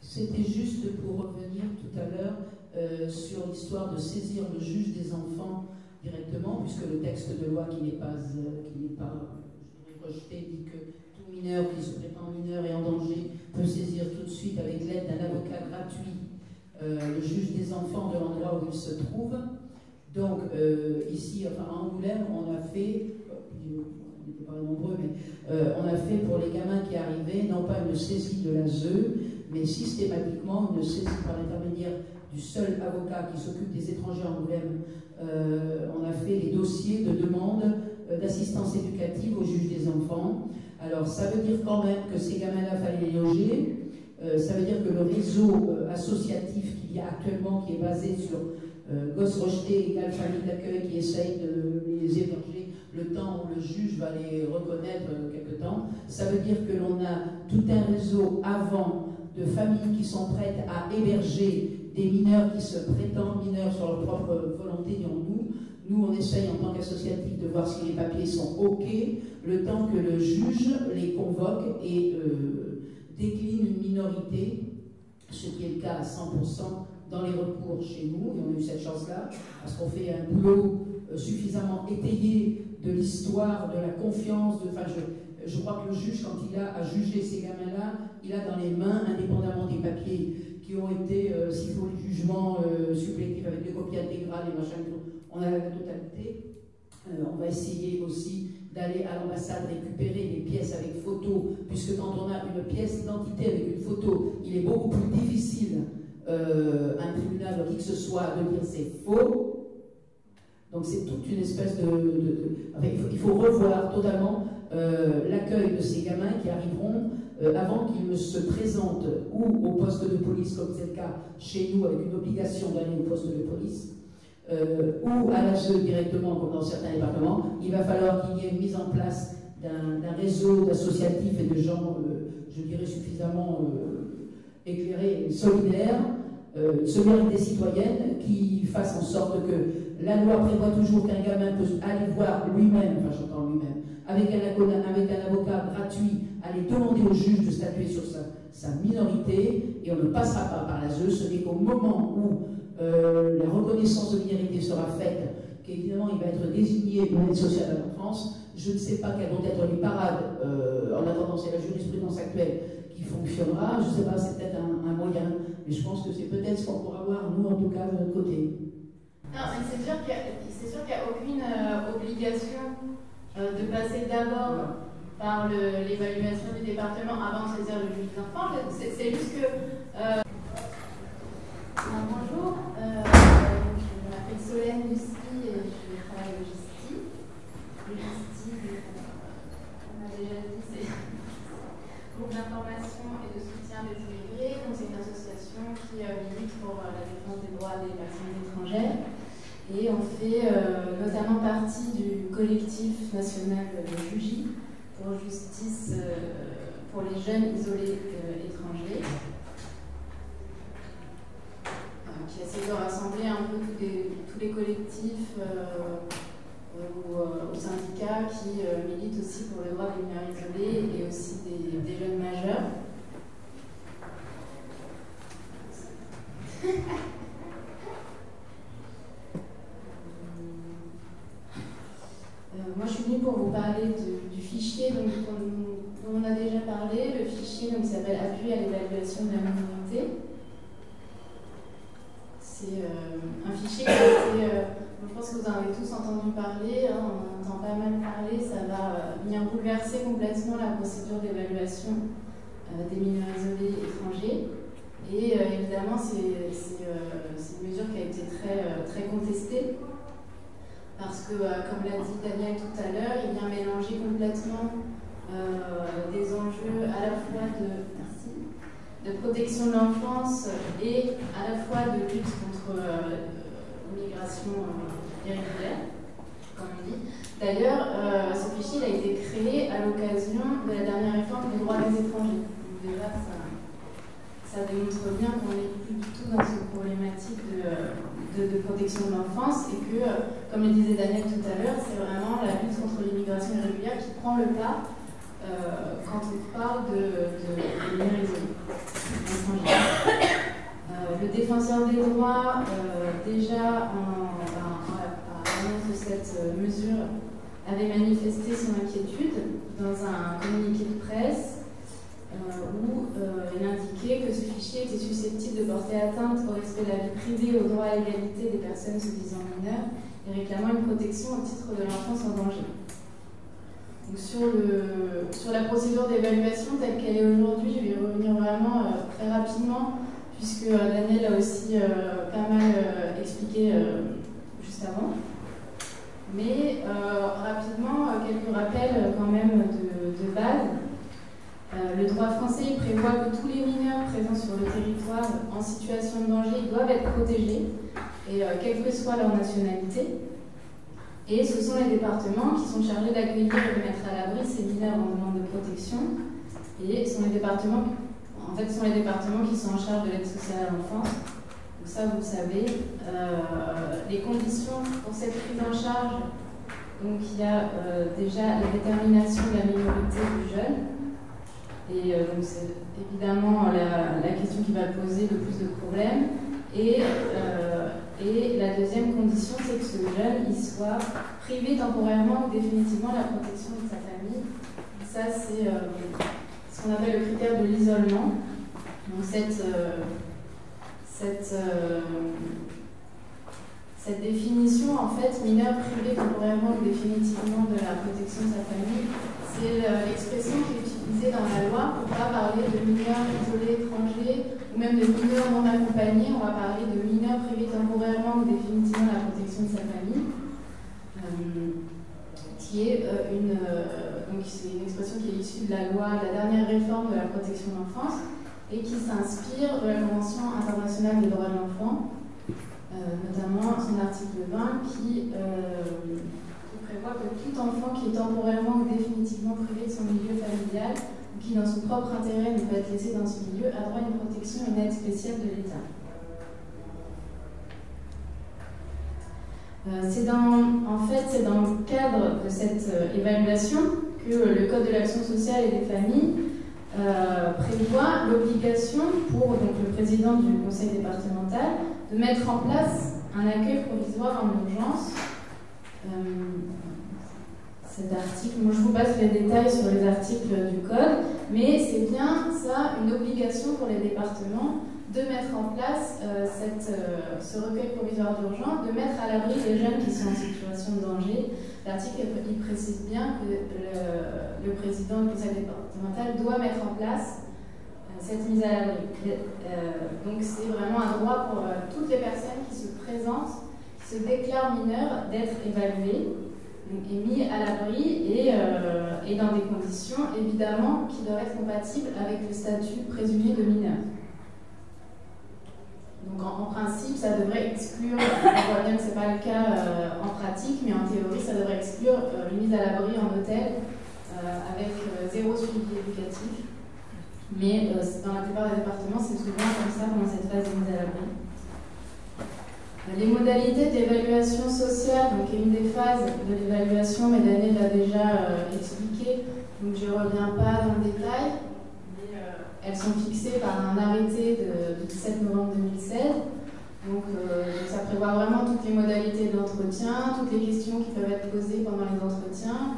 F: C'était juste pour revenir tout à l'heure euh, sur l'histoire de saisir le juge des enfants directement, puisque le texte de loi qui n'est pas, euh, qui n'est pas rejeté dit que mineur qui se prétend mineur et en danger peut saisir tout de suite avec l'aide d'un avocat gratuit euh, le juge des enfants de l'endroit où il se trouve. Donc ici, enfin à Angoulême, on a fait, on n'était pas nombreux, mais on a fait pour les gamins qui arrivaient, non pas une saisie de la ZEU, mais systématiquement une saisie par l'intermédiaire du seul avocat qui s'occupe des étrangers en Angoulême, euh, on a fait les dossiers de demande euh, d'assistance éducative au juge des enfants. Alors ça veut dire quand même que ces gamins-là fallait les loger. Euh, ça veut dire que le réseau associatif qu'il y a actuellement, qui est basé sur Gosse Rocheté égale famille d'accueil, qui essaye de les héberger le temps où le juge va les reconnaître quelque temps, ça veut dire que l'on a tout un réseau avant de familles qui sont prêtes à héberger des mineurs qui se prétendent mineurs sur leur propre volonté, disons-nous. Nous, on essaye en tant qu'associatif de voir si les papiers sont OK, le temps que le juge les convoque et euh, décline une minorité, ce qui est le cas à 100% dans les recours chez nous, et on a eu cette chance-là, parce qu'on fait un boulot euh, suffisamment étayé de l'histoire, de la confiance, enfin, je, je crois que le juge, quand il a à juger ces gamins-là, il a dans les mains, indépendamment des papiers qui ont été, euh, s'il faut le jugement euh, avec des copies intégrales et machin, on a la totalité. Euh, on va essayer aussi d'aller à l'ambassade récupérer les pièces avec photo, puisque quand on a une pièce d'identité avec une photo, il est beaucoup plus difficile à un tribunal qui que ce soit de dire c'est faux. Donc c'est toute une espèce de... il, faut, revoir totalement l'accueil de ces gamins qui arriveront euh, avant qu'il ne se présente ou au poste de police, comme c'est le cas chez nous, avec une obligation d'aller au poste de police, euh, ou à l'ASE directement, comme dans certains départements, il va falloir qu'il y ait une mise en place d'un réseau d'associatifs et de gens, euh, je dirais, suffisamment éclairés et solidaires, solidarité citoyenne, qui fassent en sorte que la loi prévoit toujours qu'un gamin peut aller voir lui-même, enfin j'entends lui-même, avec un, avec un avocat gratuit, aller demander au juge de statuer sur sa, sa minorité, et on ne passera pas par la ZEU, ce n'est qu'au moment où euh, la reconnaissance de minorité sera faite, qu'évidemment il va être désigné pour l'aide sociale en France. Je ne sais pas quelles vont être les parades, euh, en attendant c'est la jurisprudence actuelle qui fonctionnera, je ne sais pas, c'est peut-être un, moyen, mais je pense que c'est peut-être ce qu'on pourra voir, nous en tout cas, de notre côté.
A: Non, mais c'est sûr qu'il n'y a, aucune euh, obligation de passer d'abord par l'évaluation du département avant de saisir le juge d'enfant. C'est juste que. Euh, bonjour, euh, je m'appelle Solène Lucie et je travaille au GISTI. Le GISTI, on a déjà dit, c'est groupe d'information et de soutien des immigrés. C'est une association qui milite pour la défense des droits des personnes étrangères. Et on fait euh, notamment partie du collectif national de Jugy pour justice euh, pour les jeunes isolés euh, étrangers, qui essaie de rassembler un peu tous les, tous les collectifs ou, syndicats qui militent aussi pour le droit des mineurs isolés et aussi des, des jeunes majeurs. moi, je suis venue pour vous parler du fichier dont, on a déjà parlé, le fichier qui s'appelle Appui à l'évaluation de la minorité. C'est euh, un fichier qui a été, euh, je pense que vous en avez tous entendu parler, hein, on entend pas mal parler, ça va euh, venir bouleverser complètement la procédure d'évaluation des mineurs isolés étrangers. Et évidemment, c'est une mesure qui a été très, contestée parce que, comme l'a dit Daniel tout à l'heure, il vient mélanger complètement des enjeux à la fois de protection de l'enfance et à la fois de lutte contre l'immigration irrégulière, comme on dit. D'ailleurs, ce fichier a été créé à l'occasion de la dernière réforme des droits des étrangers. Déjà, ça, démontre bien qu'on n'est plus du tout dans une problématique de, protection de l'enfance et que, comme le disait Daniel tout à l'heure, c'est vraiment la lutte contre l'immigration irrégulière qui prend le pas euh, quand on parle de, euh, le défenseur des droits, euh, déjà en, l'annonce de cette mesure, avait manifesté son inquiétude dans un communiqué de presse où il indiquait que ce fichier était susceptible de porter atteinte au respect de la vie privée, au droit à l'égalité des personnes se disant mineures et réclamant une protection au titre de l'enfance en danger. Sur, le, sur la procédure d'évaluation telle qu'elle est aujourd'hui, je vais revenir vraiment euh, très rapidement, puisque euh, Daniel a aussi euh, pas mal expliqué juste avant. Mais rapidement, quelques rappels quand même de, de base. le droit français prévoit que tous les mineurs présents sur le territoire en situation de danger doivent être protégés, et quelle que soit leur nationalité. Et ce sont les départements qui sont chargés d'accueillir et de mettre à l'abri ces mineurs en demande de protection. Et ce sont les départements, en fait, ce sont les départements qui sont en charge de l'aide sociale à l'enfance. Donc ça, vous le savez. Euh, les conditions pour cette prise en charge, donc il y a euh, déjà la détermination de la minorité du jeune. Et euh, donc c'est évidemment la, question qui va poser le plus de problèmes. Et la deuxième condition, c'est que ce jeune il soit privé temporairement ou définitivement de la protection de sa famille. Ça, c'est ce qu'on appelle le critère de l'isolement. Donc cette, euh, euh, définition, en fait, mineur privé temporairement ou définitivement de la protection de sa famille, c'est l'expression qui est utilisée dans la loi pour ne pas parler de mineurs isolés étrangers ou même de mineurs non accompagnés. On va parler de mineurs privés temporairement ou définitivement de la protection de sa famille, euh, qui est euh, une, euh, c'est une expression qui est issue de la loi, de la dernière réforme de la protection de l'enfance et qui s'inspire de la Convention internationale des droits de l'enfant, notamment son article 20 qui prévoit que tout enfant qui est temporairement ou définitivement privé de son milieu familial ou qui, dans son propre intérêt, ne peut être laissé dans ce milieu, a droit à une protection et une aide spéciale de l'État. Euh, c'est dans, en fait, c'est dans le cadre de cette euh, évaluation que le Code de l'action sociale et des familles euh, prévoit l'obligation pour donc, le président du conseil départemental de mettre en place un accueil provisoire en urgence cet article. Moi, je vous passe les détails sur les articles du Code, mais c'est bien ça, une obligation pour les départements de mettre en place euh, cette, euh, ce recueil provisoire d'urgence, de mettre à l'abri les jeunes qui sont en situation de danger. L'article il précise bien que le, président du conseil départemental doit mettre en place euh, cette mise à l'abri. donc c'est vraiment un droit pour toutes les personnes qui se présentent, qui se déclarent mineures, d'être évaluées est mis à l'abri et, euh, et, dans des conditions évidemment qui doivent être compatibles avec le statut présumé de mineur. Donc en, principe, ça devrait exclure, on voit bien que ce n'est pas le cas euh, en pratique, mais en théorie, ça devrait exclure euh, une mise à l'abri en hôtel avec zéro suivi éducatif. Mais dans la plupart des départements, c'est souvent comme ça pendant cette phase de mise à l'abri. Les modalités d'évaluation sociale, donc une des phases de l'évaluation, mais Daniel l'a déjà euh, expliqué, donc je ne reviens pas dans le détail, euh, elles sont fixées par un arrêté de, 17 novembre 2016. Donc, euh, ça prévoit vraiment toutes les modalités d'entretien, toutes les questions qui peuvent être posées pendant les entretiens,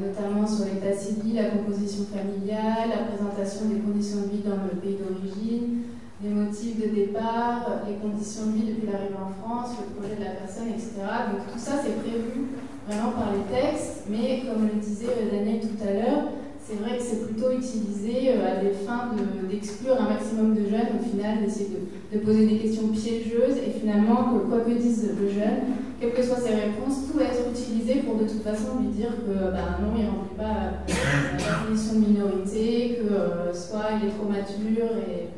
A: notamment sur l'état civil, la composition familiale, la présentation des conditions de vie dans le pays d'origine, les motifs de départ, les conditions de vie depuis l'arrivée en France, le projet de la personne, etc. Donc tout ça, c'est prévu vraiment par les textes, mais comme le disait Daniel tout à l'heure, c'est vrai que c'est plutôt utilisé euh, à des fins d'exclure un maximum de jeunes, au final, d'essayer de, poser des questions piégeuses, et finalement, quoi que dise le jeune, quelles que soient ses réponses, tout va être utilisé pour de toute façon lui dire que bah, non, il ne remplit pas la condition de minorité, que euh, soit il est trop mature et,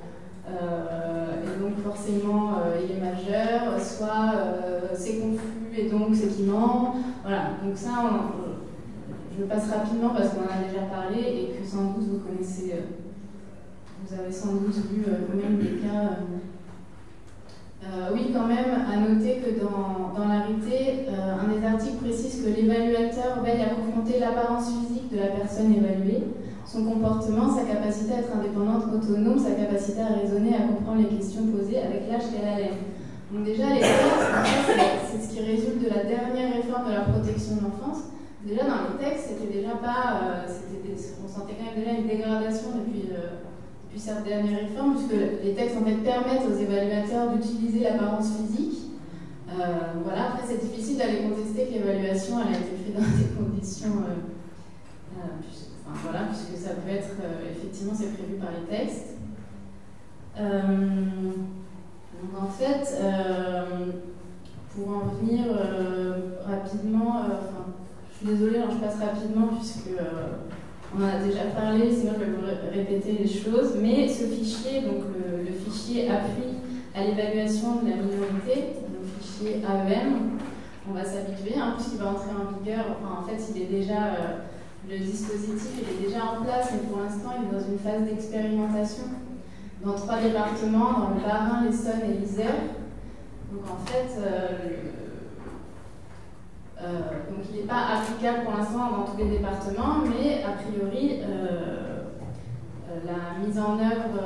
A: donc forcément il est majeur, soit c'est confus et donc c'est qui ment. Voilà, donc ça, je passe rapidement parce qu'on en a déjà parlé et que sans doute vous connaissez, vous avez sans doute vu quand même des cas. Euh, oui, quand même, à noter que dans, dans l'arrêté, euh, un des articles précise que l'évaluateur veille à confronter l'apparence physique de la personne évaluée, son comportement, sa capacité à être indépendante, autonome, sa capacité à raisonner, à comprendre les questions posées avec l'âge qu'elle a l'air. Donc déjà, les c'est ce qui résulte de la dernière réforme de la protection de l'enfance. Déjà, dans les textes, c'était déjà pas... Euh, on sentait quand même déjà une dégradation depuis puis cette dernière réforme, puisque les textes en fait permettent aux évaluateurs d'utiliser l'apparence physique. Euh, voilà, après c'est difficile d'aller contester que l'évaluation a été faite dans des conditions, euh, euh, enfin, voilà, puisque ça peut être, effectivement c'est prévu par les textes. donc en fait, pour en venir rapidement, désolée, je passe rapidement puisque on en a déjà parlé, sinon je vais répéter les choses, mais ce fichier, donc le, fichier appui à l'évaluation de la minorité, le fichier AEM, on va s'habituer, hein, puisqu'il va entrer en vigueur, enfin, en fait il est déjà, euh, le dispositif est déjà en place, mais pour l'instant il est dans une phase d'expérimentation dans trois départements, dans le Bas-Rhin, l'Essonne et l'Isère. Donc en fait, euh, euh, donc il n'est pas applicable pour l'instant dans tous les départements, mais a priori, euh, euh, la mise en œuvre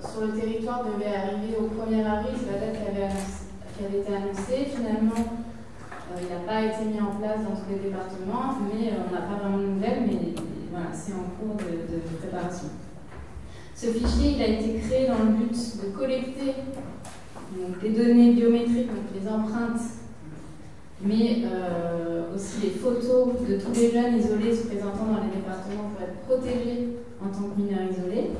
A: sur le territoire devait arriver au 1er avril, c'est la date qui avait, été annoncée. Finalement, il n'a pas été mis en place dans tous les départements, mais on n'a pas vraiment de nouvelles, mais voilà, c'est en cours de, préparation. Ce fichier il a été créé dans le but de collecter donc, données biométriques, donc les empreintes mais euh, aussi les photos de tous les jeunes isolés se présentant dans les départements pour être protégés en tant que mineurs isolés,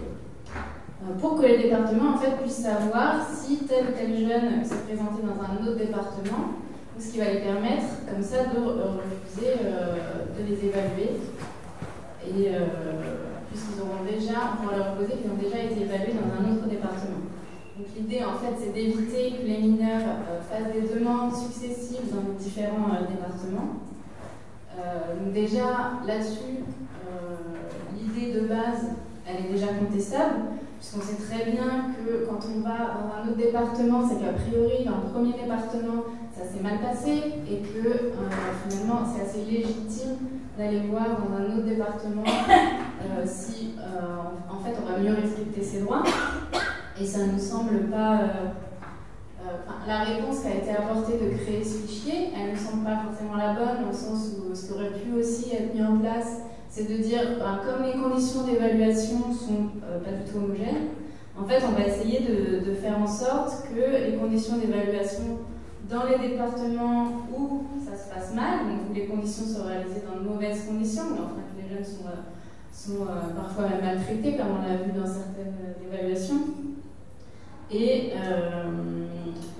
A: euh, pour que les départements en fait, puissent savoir si tel ou tel jeune s'est présenté dans un autre département, ce qui va les permettre comme ça de refuser euh, de les évaluer. Et puisqu'ils auront déjà, on pourra leur poser qu'ils ont déjà été évalués dans un autre département. L'idée en fait c'est d'éviter que les mineurs euh, fassent des demandes successives dans les différents euh, départements. Euh, déjà là-dessus, l'idée de base elle est déjà contestable, puisqu'on sait très bien que quand on va dans un autre département, c'est qu'a priori dans le premier département ça s'est mal passé et que finalement c'est assez légitime d'aller voir dans un autre département si en fait on va mieux respecter ses droits. Et ça ne nous semble pas. Euh, euh, la réponse qui a été apportée de créer ce fichier, elle ne semble pas forcément la bonne, dans le sens où ce qui aurait pu aussi être mis en place, c'est de dire, ben, comme les conditions d'évaluation sont euh, pas du tout homogènes, en fait, on va essayer de, faire en sorte que les conditions d'évaluation dans les départements où ça se passe mal, donc où les conditions sont réalisées dans de mauvaises conditions, mais enfin que les jeunes sont, sont parfois maltraités, comme on l'a vu dans certaines évaluations, et, euh,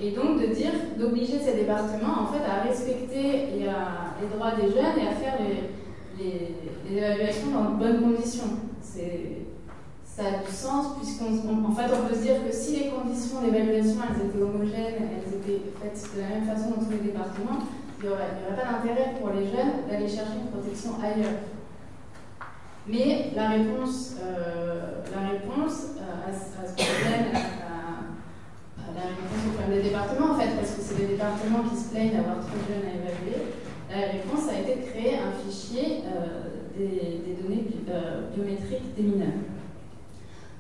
A: et donc de dire, d'obliger ces départements en fait à respecter les, droits des jeunes et à faire les, évaluations dans de bonnes conditions. Ça a du sens puisqu'en en fait on peut se dire que si les conditions d'évaluation elles étaient homogènes, elles étaient faites de la même façon dans tous les départements, il n'y aurait, aurait, pas d'intérêt pour les jeunes d'aller chercher une protection ailleurs. Mais la réponse, euh, la réponse euh, à, à, ce problème, la réponse au problème des départements, en fait, parce que c'est les départements qui se plaignent d'avoir trop de jeunes à évaluer. La réponse a été de créer un fichier euh, des, données euh, biométriques des mineurs.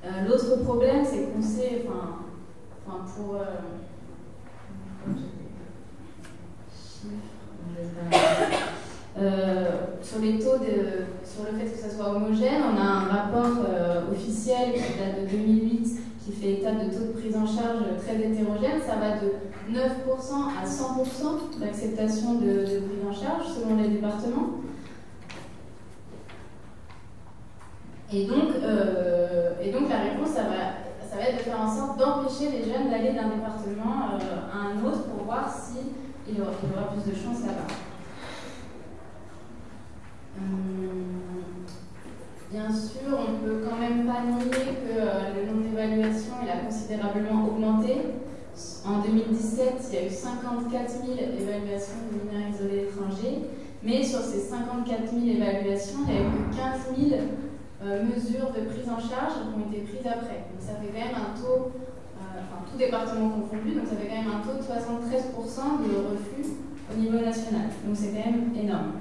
A: Euh, l'autre problème, c'est qu'on sait, enfin, enfin pour. sur les taux de, sur le fait que ça soit homogène, on a un rapport officiel qui date de 2008 qui fait état de taux de prise en charge très hétérogène. Ça va de 9% à 100% d'acceptation de, prise en charge selon les départements. Et donc, euh, et donc la réponse, ça va, ça va être de faire en sorte d'empêcher les jeunes d'aller d'un département euh, à un autre pour voir s'il il aura plus de chance là-bas. Hum, bien sûr, on peut quand même pas nier considérablement augmenté. En 2017, il y a eu 54 000 évaluations de mineurs isolés étrangers, mais sur ces 54 000 évaluations, il n'y a eu que 15 000 euh, mesures de prise en charge qui ont été prises après. Donc ça fait quand même un taux, euh, enfin tout département confondu, donc ça fait quand même un taux de 73% de refus au niveau national. Donc c'est quand même énorme.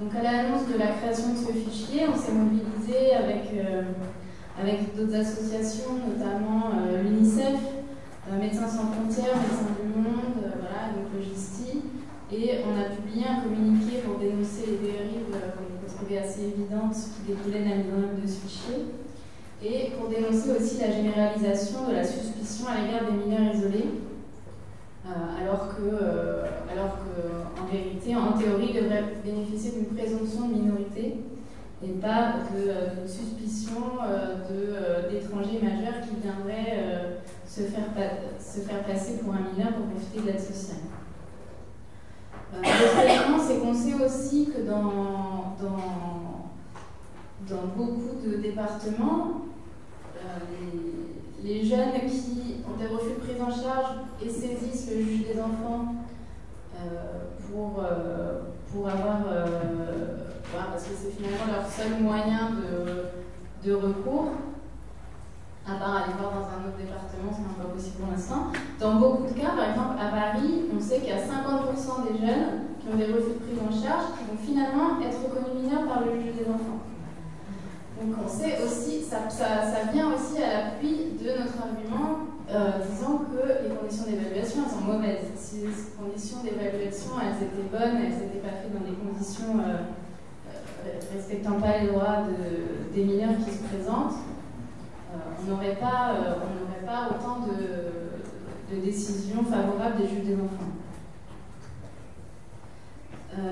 A: Donc à l'annonce de la création de ce fichier, on s'est mobilisé avec, euh, avec d'autres associations, notamment euh, l'UNICEF, euh, Médecins sans frontières, Médecins du Monde, voilà, donc Logistie, et on a publié un communiqué pour dénoncer les dérives qu'on trouver assez évidentes qui découlaient de la de ce fichier, et pour dénoncer aussi la généralisation de la suspicion à l'égard des mineurs isolés alors que, alors que, en vérité, en théorie, devrait bénéficier d'une présomption de minorité et pas d'une suspicion euh, d'étrangers majeurs qui viendraient se, faire se faire passer pour un mineur pour profiter de l'aide sociale. Élément, c'est qu'on sait aussi que dans, dans, dans beaucoup de départements, les, jeunes qui ont des refus de prise en charge et saisissent le juge des enfants euh, pour, euh, pour avoir. Euh, parce que c'est finalement leur seul moyen de, de recours à part aller voir dans un autre département, ce n'est pas possible pour l'instant. Dans beaucoup de cas, par exemple à Paris, on sait qu'il y a 50% des jeunes qui ont des refus de prise en charge qui vont finalement être reconnus mineurs par le juge des enfants. Donc on sait aussi, ça, ça, ça vient aussi à l'appui de notre argument euh, disant que les conditions d'évaluation sont mauvaises. Si les conditions d'évaluation elles étaient bonnes, elles n'étaient pas faites dans des conditions euh, euh, respectant pas les droits de, des mineurs qui se présentent, on n'aurait pas, pas autant de, décisions favorables des juges des enfants.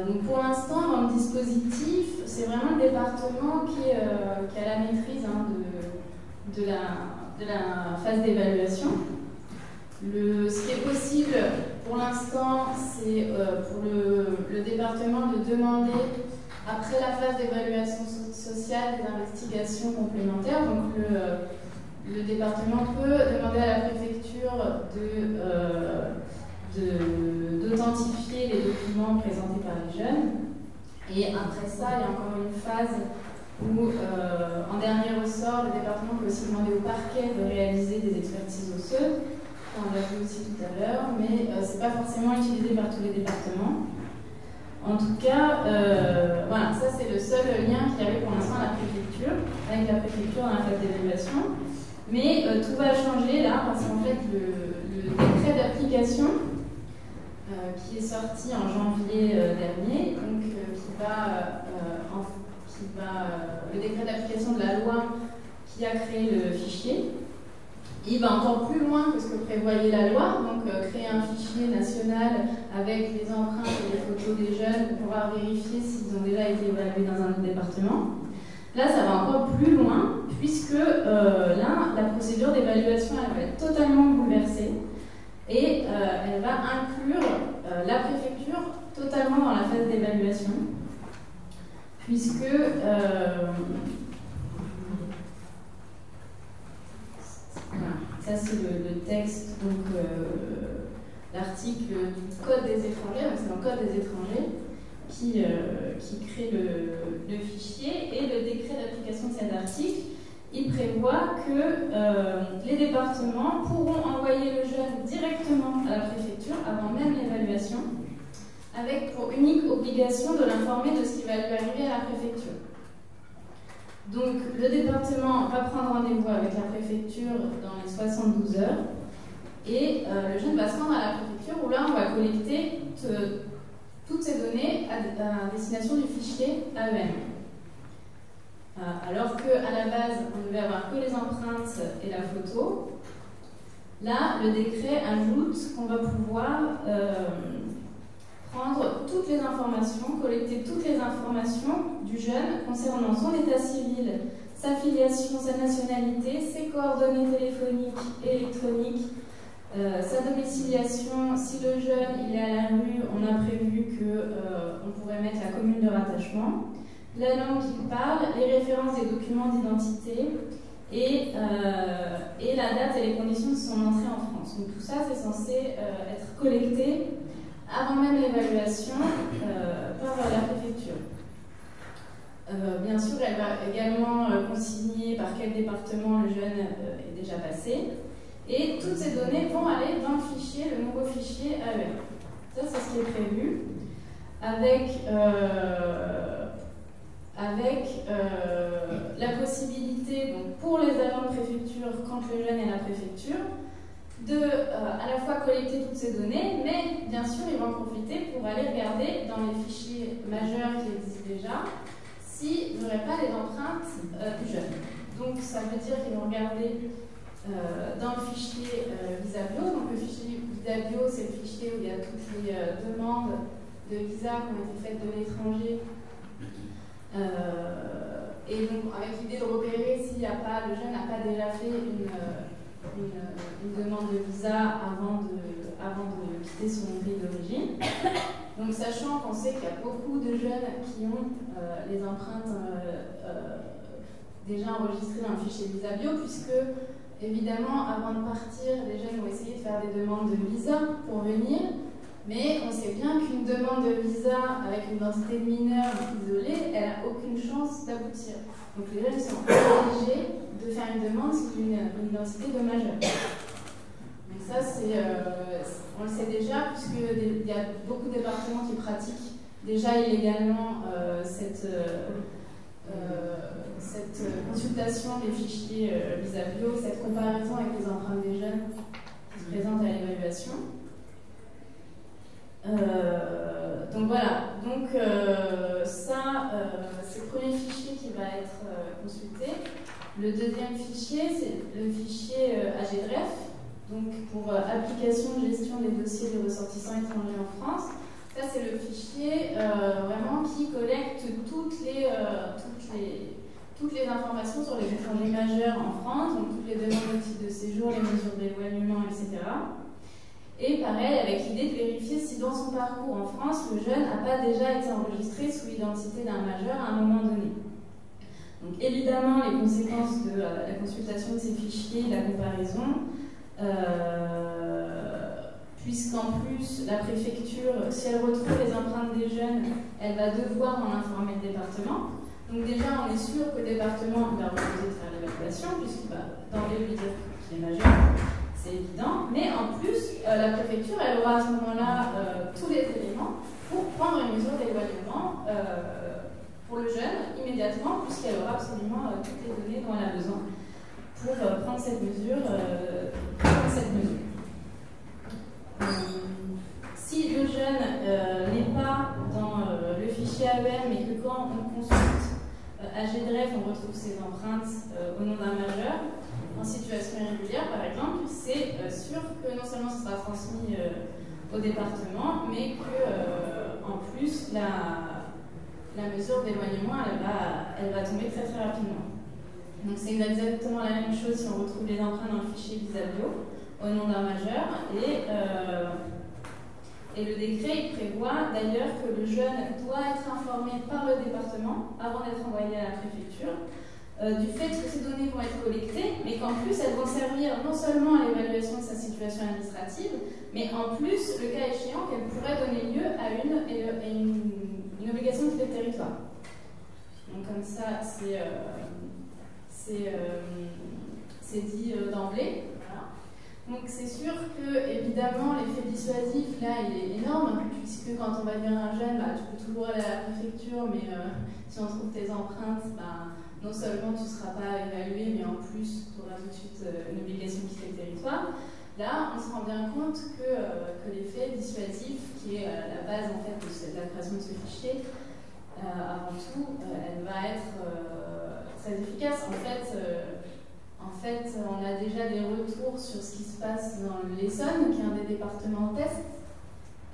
A: Donc pour l'instant, dans le dispositif, c'est vraiment le département qui, a la maîtrise hein, de, la, de, la, phase d'évaluation. Ce qui est possible pour l'instant, c'est euh, pour le, département de demander, après la phase d'évaluation sociale, des investigations complémentaires. Donc le, département peut demander à la préfecture de d'authentifier les documents présentés par les jeunes. Et après ça, il y a encore une phase où, euh, en dernier ressort, le département peut aussi demander au parquet de réaliser des expertises osseuses. On l'a vu aussi tout à l'heure, mais euh, ce n'est pas forcément utilisé par tous les départements. En tout cas, euh, voilà, ça c'est le seul lien qu'il y avait pour l'instant à la préfecture, avec la préfecture dans la phase d'évaluation. Mais tout va changer là, parce qu'en fait, le, décret d'application euh, qui est sorti en janvier euh, dernier, donc euh, qui va, va le décret d'application de la loi qui a créé le fichier. Il va encore plus loin que ce que prévoyait la loi, donc créer un fichier national avec les empreintes et les photos des jeunes pour pouvoir vérifier s'ils ont déjà été évalués dans un autre département. Là, ça va encore plus loin, puisque là, la procédure d'évaluation va être totalement bouleversée et euh, elle va inclure euh, la préfecture totalement dans la phase d'évaluation, puisque euh, ça c'est le, texte, donc l'article du Code des étrangers, c'est le Code des étrangers qui, qui crée le, fichier et le décret d'application de cet article il prévoit que euh, les départements pourront envoyer le jeune directement à la préfecture avant même l'évaluation, avec pour unique obligation de l'informer de ce qui va lui arriver à la préfecture. Donc le département va prendre rendez-vous avec la préfecture dans les 72 heures et euh, le jeune va se rendre à la préfecture où là on va collecter toutes ces données à, destination du fichier AEM. Euh, alors qu'à la base, on devait avoir que les empreintes et la photo, là, le décret ajoute qu'on va pouvoir euh, prendre toutes les informations, collecter toutes les informations du jeune concernant son état civil, sa filiation, sa nationalité, ses coordonnées téléphoniques et électroniques, euh, sa domiciliation, si le jeune est à la rue, on a prévu qu'on pourrait mettre la commune de rattachement la langue qu'il parle, les références des documents d'identité, et, et, la date et les conditions de son entrée en France. Donc tout ça, c'est censé être collecté avant même l'évaluation par la préfecture. bien sûr, elle va également consigner par quel département le jeune est déjà passé. Et toutes ces données vont aller dans le fichier, le nouveau fichier AER. Ça, c'est ce qui est prévu. Avec, euh, avec euh, la possibilité, donc, pour les agents de préfecture, quand le jeune est à la préfecture, de euh, à la fois collecter toutes ces données, mais bien sûr, ils vont en profiter pour aller regarder dans les fichiers majeurs qui existent déjà s'il n'y aurait pas les empreintes du jeune. Donc, ça veut dire qu'ils vont regarder euh, dans le fichier euh, Visabio. Donc le fichier Visabio, c'est le fichier où il y a toutes les euh, demandes de visa qui ont été faites de l'étranger. et donc avec l'idée de repérer s'il n'y a pas, le jeune n'a pas déjà fait une, une, demande de visa avant de, quitter son pays d'origine. Donc sachant qu'on sait qu'il y a beaucoup de jeunes qui ont les empreintes déjà enregistrées dans le fichier Visabio, puisque Évidemment, avant de partir, les jeunes vont essayer de faire des demandes de visa pour venir, mais on sait bien qu'une demande de visa avec une identité de mineur isolée, elle n'a aucune chance d'aboutir. Donc les jeunes sont obligés de faire une demande sous une, identité de majeur. Donc ça, c'est, euh, on le sait déjà, puisqu'il y a beaucoup de départements qui pratiquent déjà illégalement euh, cette... Euh, cette euh, consultation des fichiers euh, Visabio, cette comparaison avec les empreintes des jeunes qui se présentent à l'évaluation. Donc voilà, donc ça, c'est le premier fichier qui va être consulté. Le deuxième fichier, c'est le fichier AGDREF, donc pour application de gestion des dossiers des ressortissants étrangers en France. Ça, c'est le fichier vraiment qui collecte toutes les, informations sur les étrangers majeurs en France, donc toutes les demandes de de séjour, les mesures d'éloignement, etc. Et pareil, avec l'idée de vérifier si dans son parcours en France, le jeune n'a pas déjà été enregistré sous l'identité d'un majeur à un moment donné. Donc évidemment, les conséquences de euh, la consultation de ces fichiers, la comparaison, euh, puisqu'en plus, la préfecture, si elle retrouve les empreintes des jeunes, elle va devoir en informer le département. Donc déjà, on est sûr que le département va refuser de faire l'évaluation, puisqu'il va d'emblée lui dire qu'il est majeur, c'est évident. Mais en plus, euh, la préfecture, elle aura à ce moment-là tous les éléments pour prendre une mesure d'éloignement pour le jeune immédiatement, puisqu'elle aura absolument toutes les données dont elle a besoin pour prendre cette mesure. prendre cette mesure. si le jeune n'est pas dans le fichier AEM mais que quand on consulte à GDREF, on retrouve ces empreintes euh, au nom d'un majeur. En situation irrégulière, par exemple, c'est euh, sûr que non seulement ce sera transmis euh, au département, mais que en plus, la, la mesure d'éloignement, elle va, elle va tomber très très rapidement. Donc c'est exactement la même chose si on retrouve les empreintes dans le fichier Visabio au nom d'un majeur. Et et le décret prévoit d'ailleurs que le jeune doit être informé par le département avant d'être envoyé à la préfecture euh, du fait que ces données vont être collectées, mais qu'en plus elles vont servir non seulement à l'évaluation de sa situation administrative, mais en plus, le cas échéant, qu'elles pourraient donner lieu à une, une, obligation de territoire. Donc comme ça, c'est euh, euh, dit d'emblée. Donc c'est sûr que évidemment l'effet dissuasif là il est énorme puisque quand on va dire un jeune bah, tu peux toujours aller à la préfecture mais euh, si on trouve tes empreintes bah, non seulement tu ne seras pas évalué mais en plus tu auras tout de suite euh, une obligation de quitter le territoire. Là on se rend bien compte que, euh, que l'effet dissuasif qui est la base fait de, la création de ce fichier avant tout elle va être très efficace. En fait en fait, on a déjà des retours sur ce qui se passe dans l'Essonne, qui est un des départements test.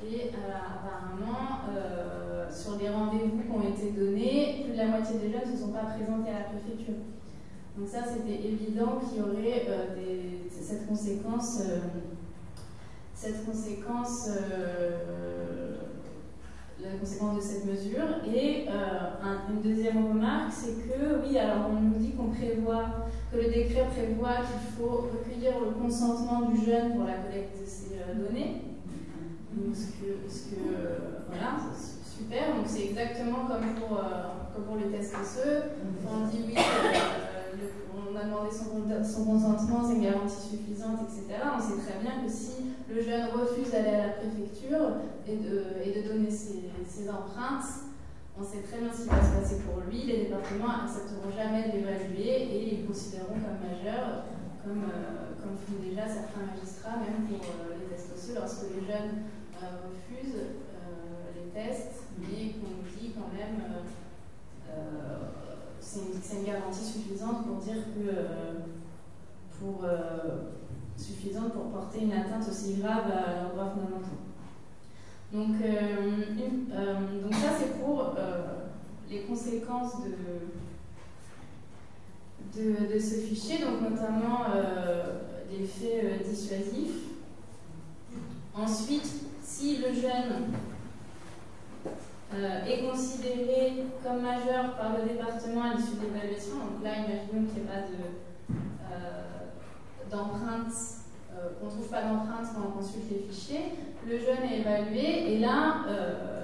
A: Et euh, apparemment, euh, sur les rendez-vous qui ont été donnés, plus de la moitié des jeunes ne se sont pas présentés à la préfecture. Donc ça, c'était évident qu'il y aurait euh, cette conséquence, cette conséquence la conséquence de cette mesure. Et une deuxième remarque, c'est que oui, alors on nous dit qu'on prévoit, que le décret prévoit qu'il faut recueillir le consentement du jeune pour la collecte de ces données. Donc, que, voilà, super. Donc c'est exactement comme pour, comme pour les tests osseux. On dit oui demandé son, consentement, c'est une garantie suffisante, etc. On sait très bien que si le jeune refuse d'aller à la préfecture et de, donner ses, empreintes, on sait très bien ce qui va se passer pour lui. Les départements n'accepteront jamais de l'évaluer et ils considéreront comme majeur, comme, euh, comme font déjà certains magistrats, même pour euh, les tests osseux, lorsque les jeunes euh, refusent les tests, mais qu'on dit quand même c'est une, garantie suffisante pour dire que euh, pour euh, suffisante pour porter une atteinte aussi grave à leurs droits fondamentaux. Donc, euh, donc ça c'est pour les conséquences de, de, de, ce fichier, donc notamment l'effet dissuasif. Ensuite, si le jeune euh, est considéré comme majeur par le département à l'issue de l'évaluation. Donc là, imaginons qu'il n'y ait pas euh, d'empreinte, euh, qu'on ne trouve pas d'empreinte quand on consulte les fichiers. Le jeune est évalué et là,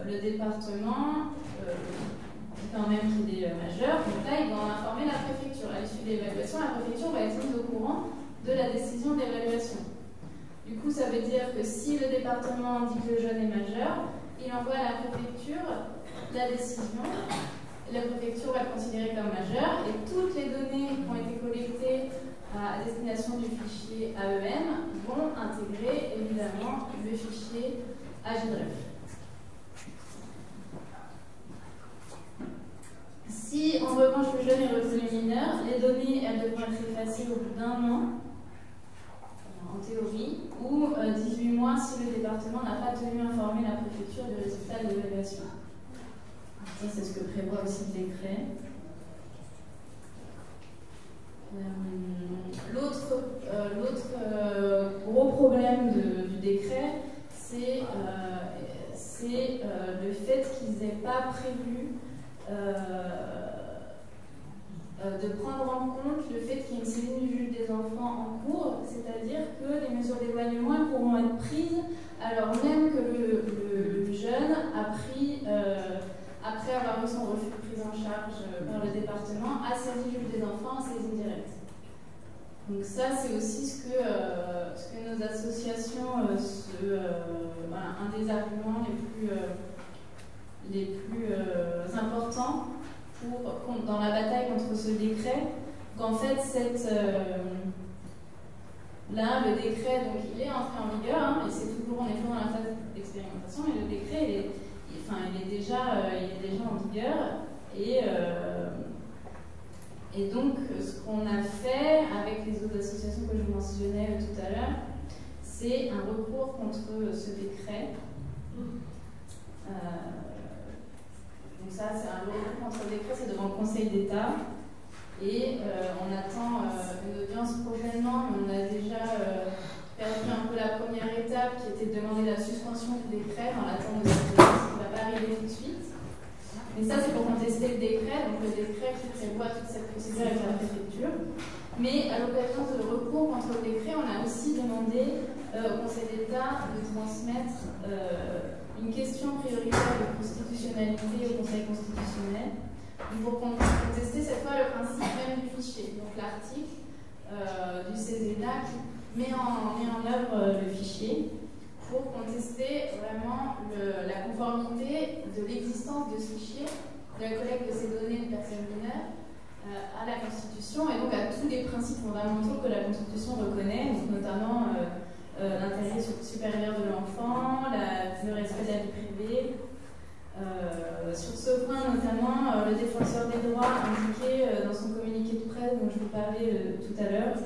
A: le département dit quand même qu'il est majeur. Donc là, il va en informer la préfecture. À l'issue de l'évaluation, la préfecture va être mise au courant de la décision d'évaluation. Du coup, ça veut dire que si le département dit que le jeune est majeur, il envoie à la préfecture la décision. La préfecture va le considérer comme majeur et toutes les données qui ont été collectées à destination du fichier AEM vont intégrer évidemment le fichier AGDREF. Si en revanche le jeune est reconnu mineur, les données elles devront être effacées au bout d'un an en théorie, ou 18 euh, mois si le département n'a pas tenu informer la préfecture du résultat de l'évaluation. Ça, c'est ce que prévoit aussi le décret. Euh, l'autre euh, gros problème du décret, c'est le fait qu'ils n'aient pas prévu de prendre en compte le fait qu'il y ait une cellule du juge des enfants en cours, c'est-à-dire que les mesures d'éloignement pourront être prises alors même que le, jeune a pris, euh, après avoir eu son refus prise en charge par le département, a saisi le juge des enfants en saisie directe. Donc ça, c'est aussi ce que, euh, ce que nos associations, un des arguments les plus, les plus importants dans la bataille contre ce décret, qu'en fait, cette, euh, là, le décret, donc, il est entré en vigueur, hein, et c'est toujours, on est toujours dans la phase d'expérimentation, mais le décret, il est, enfin, il est, déjà, euh, il est déjà en vigueur, et, euh, et donc, ce qu'on a fait avec les autres associations que je mentionnais tout à l'heure, c'est un recours contre ce décret. Ça, c'est un recours contre décret, c'est devant le Conseil d'État. Et euh, on attend euh, une audience prochainement, on a déjà euh, perdu un peu la première étape qui était de demander la suspension du décret dans l'attente de cette audience qui ne va pas arriver tout de suite. Mais ça, c'est pour contester le décret, donc le décret qui prévoit toute cette procédure avec la préfecture. Mais à l'occasion de recours contre le décret, on a aussi demandé au Conseil d'État de transmettre question prioritaire de constitutionnalité au Conseil constitutionnel. Pour contester cette fois le principe même du fichier, donc l'article euh, du CESEDA qui met en, œuvre euh, le fichier pour contester vraiment la conformité de l'existence de ce fichier, de la collecte de ces données de personnes mineures euh, à la Constitution et donc à tous les principes fondamentaux que la Constitution reconnaît, notamment l'intérêt supérieur de l'enfant, le respect de la vie privée. Euh, sur ce point notamment, euh, le défenseur des droits indiquait dans son communiqué de presse dont je vous parlais tout à l'heure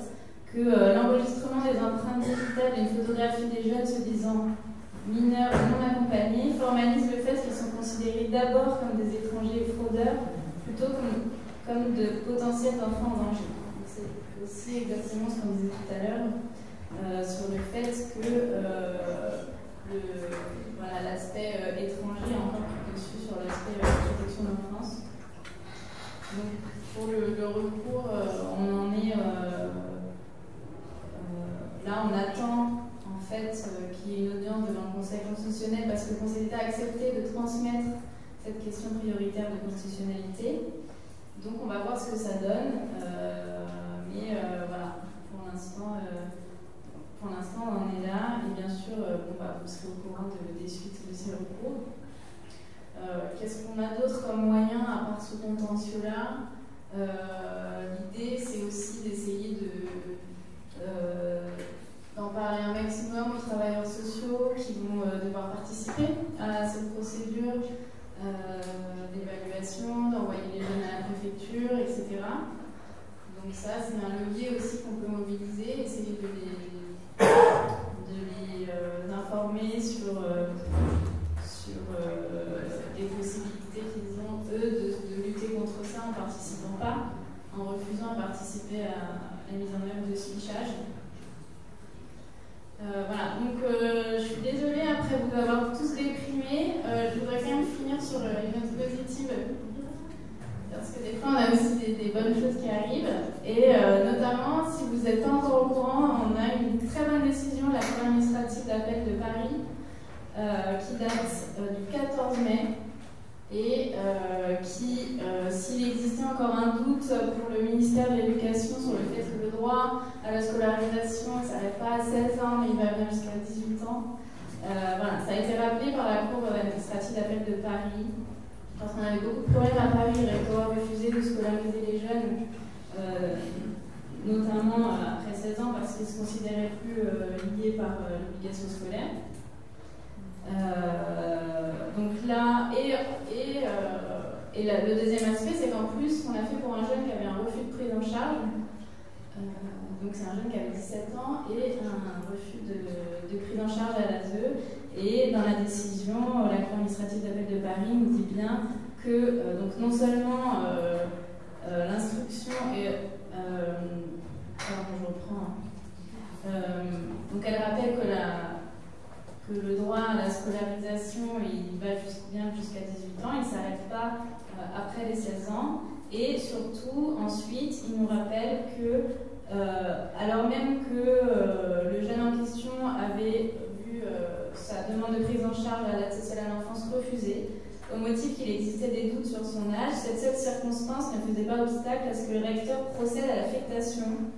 A: que l'enregistrement des empreintes digitales et une photographie des jeunes se disant mineurs non accompagnés formalise le fait qu'ils sont considérés d'abord comme des étrangers fraudeurs plutôt comme, comme de potentiels enfants en danger. C'est aussi exactement ce qu'on disait tout à l'heure. Euh, sur le fait que euh, l'aspect euh, étranger encore plus sur l'aspect protection d'enfance. Donc, pour le, recours, on en est. là, on attend en fait qu'il y ait une audience devant le Conseil constitutionnel parce que le Conseil d'État a accepté de transmettre cette question prioritaire de constitutionnalité. Donc on va voir ce que ça donne. mais voilà, pour l'instant, pour l'instant, on en est là. Et bien sûr, euh, bon, bah, vous serez au courant de, des suites de ces recours. Euh, qu'est-ce qu'on a d'autre comme moyen à part ce contentieux-là? Euh, L'idée, c'est aussi d'essayer de, d'en parler un maximum aux travailleurs sociaux qui vont devoir participer à cette procédure d'évaluation, d'envoyer les jeunes à la préfecture, etc. Donc ça, c'est un levier aussi qu'on peut mobiliser, essayer de les de les euh, informer sur, euh, sur euh, les possibilités qu'ils ont, eux, de, lutter contre ça en participant pas, en refusant de participer à, la mise en œuvre de ce fichage. voilà, donc je suis désolée après vous avoir tous déprimé. je voudrais quand même finir sur une note positive parce que des fois, on a aussi des, bonnes choses qui arrivent. Et euh, notamment, si vous n'êtes pas encore au courant, on a une très bonne décision de la Cour administrative d'appel de Paris euh, qui date euh, du 14 mai et qui, s'il existait encore un doute pour le ministère de l'Éducation sur le fait que le droit à la scolarisation ne s'arrête pas à 16 ans, mais il va bien jusqu'à 18 ans, voilà, ça a été rappelé par la Cour administrative d'appel de Paris parce qu'on avait beaucoup de problèmes à Paris, le rectorat refusé de scolariser les jeunes, euh, notamment euh, après 16 ans, parce qu'ils se considéraient plus euh, liés par l'obligation scolaire. donc là, et, et, et le deuxième aspect, c'est qu'en plus, qu'on a fait pour un jeune qui avait un refus de prise en charge, donc c'est un jeune qui avait 17 ans et un refus de, de prise en charge à l'ASE. Et dans la décision, la Cour administrative d'appel de Paris nous dit bien que euh, donc non seulement euh, euh, l'instruction est... je reprends. Hein. donc elle rappelle que, le droit à la scolarisation, il va bien jusqu'à 18 ans, il ne s'arrête pas après les 16 ans. Et surtout, ensuite, il nous rappelle que, alors même que le jeune en question avait sa demande de prise en charge à l'aide sociale à l'enfance refusée, au motif qu'il existait des doutes sur son âge. Cette seule circonstance ne faisait pas obstacle à ce que le recteur procède à l'affectation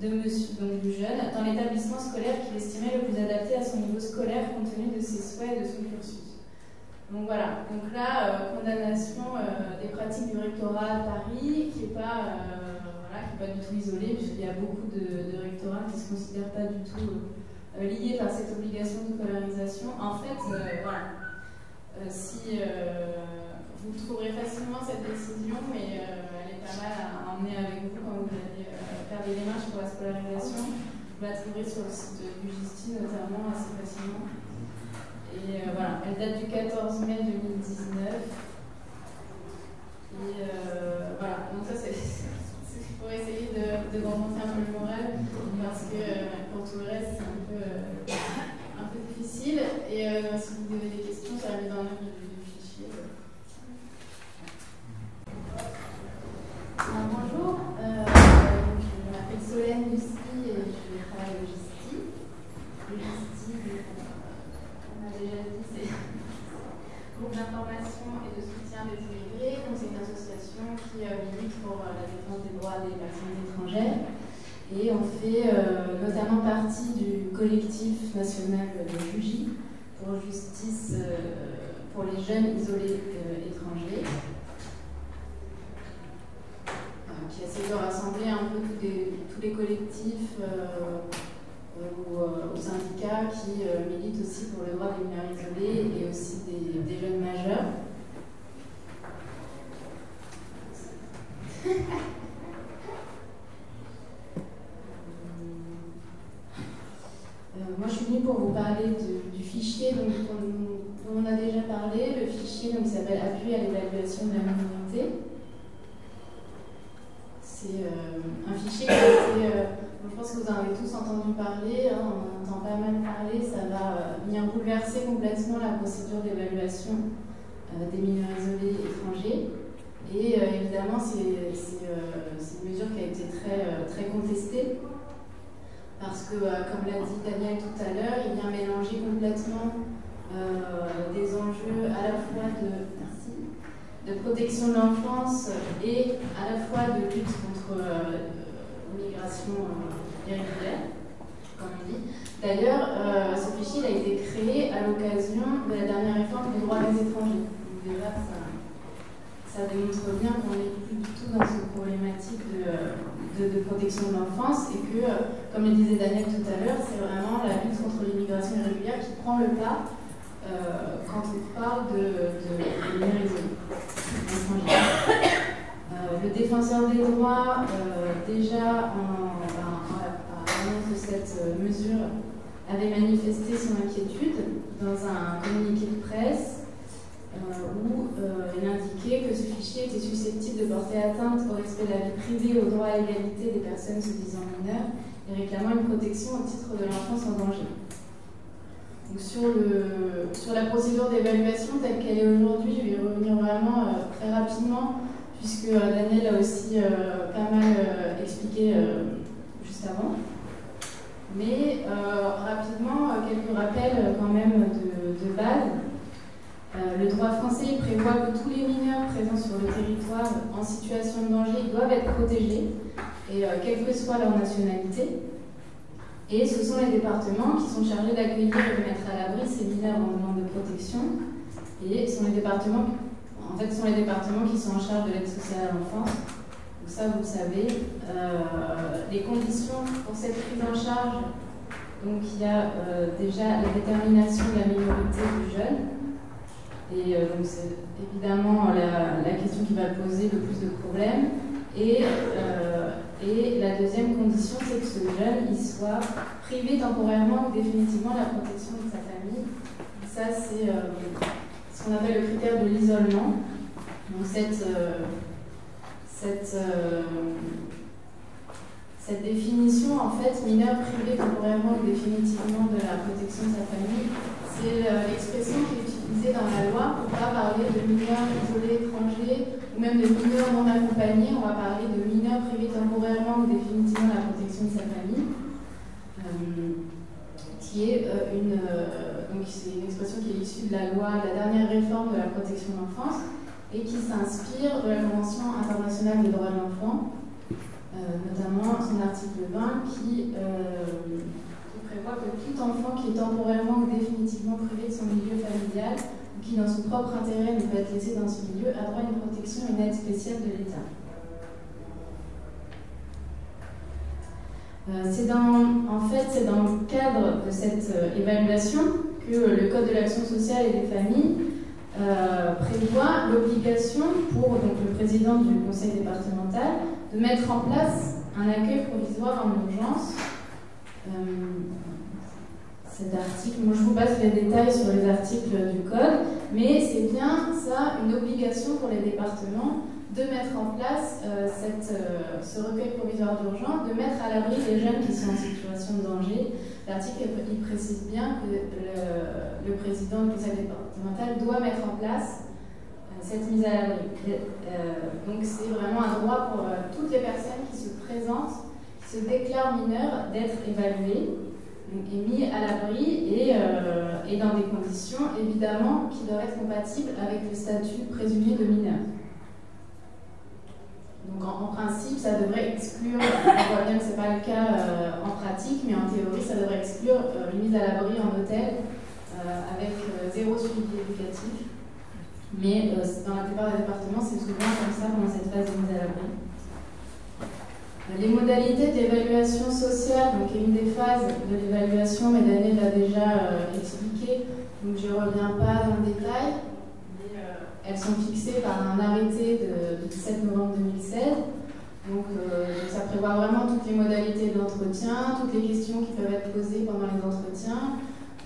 A: de monsieur, donc du jeune dans l'établissement scolaire qu'il estimait le plus adapté à son niveau scolaire compte tenu de ses souhaits et de son cursus. Donc voilà, donc là, euh, condamnation euh, des pratiques du rectorat à Paris, qui n'est pas, euh, voilà, pas du tout isolée, puisqu'il y a beaucoup de, de rectorats qui ne se considèrent pas du tout liées par cette obligation de polarisation. En fait, euh, voilà, euh, si vous trouverez facilement cette décision, mais elle est pas mal à emmener avec vous quand vous allez faire des démarches pour la scolarisation. Vous la trouverez sur le site du Justice notamment assez facilement. Et voilà, elle date du 14 mai 2019. Et voilà, donc ça c'est essayer de, de remonter un peu le moral, parce que pour tout le reste, c'est un peu, euh, un peu difficile. Et euh, si vous avez des questions mise en œuvre du, fichier. Bonjour, euh, je m'appelle Solène Lucie et je travaille au GISTI. Le on a déjà dit, c'est groupe d'information et de soutien des immigrés. Donc, c'est une association qui milite pour la défense des droits des personnes étrangères. Et on fait euh, notamment partie du collectif national de Jugy pour justice euh, pour les jeunes isolés euh, étrangers, qui essaie de rassembler un peu tous les, collectifs ou, syndicats qui militent aussi pour le droit des mineurs isolés et aussi des jeunes majeurs. Euh, moi, je suis venue pour vous parler du fichier dont, on a déjà parlé, le fichier qui s'appelle Appui à l'évaluation de la minorité. C'est euh, un fichier qui a été, euh, je pense que vous en avez tous entendu parler, hein, on entend pas mal parler, ça va venir bouleverser complètement la procédure d'évaluation des mineurs isolés étrangers. Et évidemment, c'est une mesure qui a été très, très contestée parce que, comme l'a dit Daniel tout à l'heure, il vient mélanger complètement des enjeux à la fois de, protection de l'enfance et à la fois de lutte contre l'immigration irrégulière, comme on dit. D'ailleurs, euh, ce fichier a été créé à l'occasion de la dernière réforme du droit des étrangers. Démontre bien qu'on n'est plus du tout dans une problématique de, protection de l'enfance et que, comme le disait Daniel tout à l'heure, c'est vraiment la lutte contre l'immigration irrégulière qui prend le pas euh, quand on parle de, de, de euh, le défenseur des droits, déjà en, de cette mesure avait manifesté son inquiétude dans un communiqué de presse. euh, où euh, il indiquait que ce fichier était susceptible de porter atteinte au respect de la vie privée, au droit à l'égalité des personnes se disant mineures et réclamant une protection au titre de l'enfance en danger. Donc sur, le, sur la procédure d'évaluation telle qu'elle est aujourd'hui, je vais y revenir vraiment euh, très rapidement, puisque Daniel a aussi pas mal expliqué juste avant. Mais euh, rapidement, euh, quelques rappels euh, quand même de, base. Le droit français prévoit que tous les mineurs présents sur le territoire en situation de danger doivent être protégés, et quelle que soit leur nationalité. Et ce sont les départements qui sont chargés d'accueillir et de mettre à l'abri ces mineurs en demande de protection. Et ce sont les départements, en fait, sont les départements qui sont en charge de l'aide sociale à l'enfance donc ça, vous le savez. Euh, les conditions pour cette prise en charge, donc il y a euh, déjà la détermination de la minorité du jeune. Et euh, donc c'est évidemment la, question qui va poser le plus de problèmes. Et, et la deuxième condition, c'est que ce jeune il soit privé temporairement ou définitivement de la protection de sa famille. Ça, c'est ce qu'on appelle le critère de l'isolement. Donc cette cette, euh, cette définition, en fait, mineur privé temporairement ou définitivement de la protection de sa famille, c'est l'expression qui est dans la loi pour ne pas parler de mineurs isolés étrangers ou même de mineurs non accompagnés. On va parler de mineurs privés temporairement ou définitivement de la protection de sa famille. Euh, qui est euh, une, donc c'est une expression qui est issue de la loi, de la dernière réforme de la protection de l'enfance, et qui s'inspire de la Convention internationale des droits de l'enfant, euh, notamment son article 20 qui, euh, qui, prévoit que tout enfant qui est temporairement ou définitivement privé de son milieu familial ou qui, dans son propre intérêt, ne peut être laissé dans ce milieu, a droit à une protection et une aide spéciale de l'État. Euh, c'est dans, en fait, c'est dans le cadre de cette évaluation que le Code de l'action sociale et des familles euh, prévoit l'obligation pour le président du conseil départemental de mettre en place un accueil provisoire en urgence. Euh, cet article, moi je vous passe les détails sur les articles du code, mais c'est bien ça, une obligation pour les départements de mettre en place euh, cette, ce recueil provisoire d'urgence, de mettre à l'abri les jeunes qui sont en situation de danger, L'article il précise bien que le, président du conseil départemental doit mettre en place euh, cette mise à l'abri. Euh, donc c'est vraiment un droit pour euh, toutes les personnes qui se présentent, se déclarent mineurs, d'être évaluées et mis à l'abri et, et, dans des conditions évidemment qui doivent être compatibles avec le statut présumé de mineur. Donc en, principe, ça devrait exclure, on voit bien que ce n'est pas le cas euh, en pratique, mais en théorie, ça devrait exclure euh, une mise à l'abri en hôtel euh, avec zéro suivi éducatif. Mais dans la plupart des départements, c'est souvent comme ça pendant cette phase de mise à l'abri. Les modalités d'évaluation sociale, donc une des phases de l'évaluation, mais Daniel l'a déjà expliqué, donc je ne reviens pas dans le détail. Elles sont fixées par un arrêté de, 17 novembre 2016. Euh, donc, ça prévoit vraiment toutes les modalités d'entretien, toutes les questions qui peuvent être posées pendant les entretiens,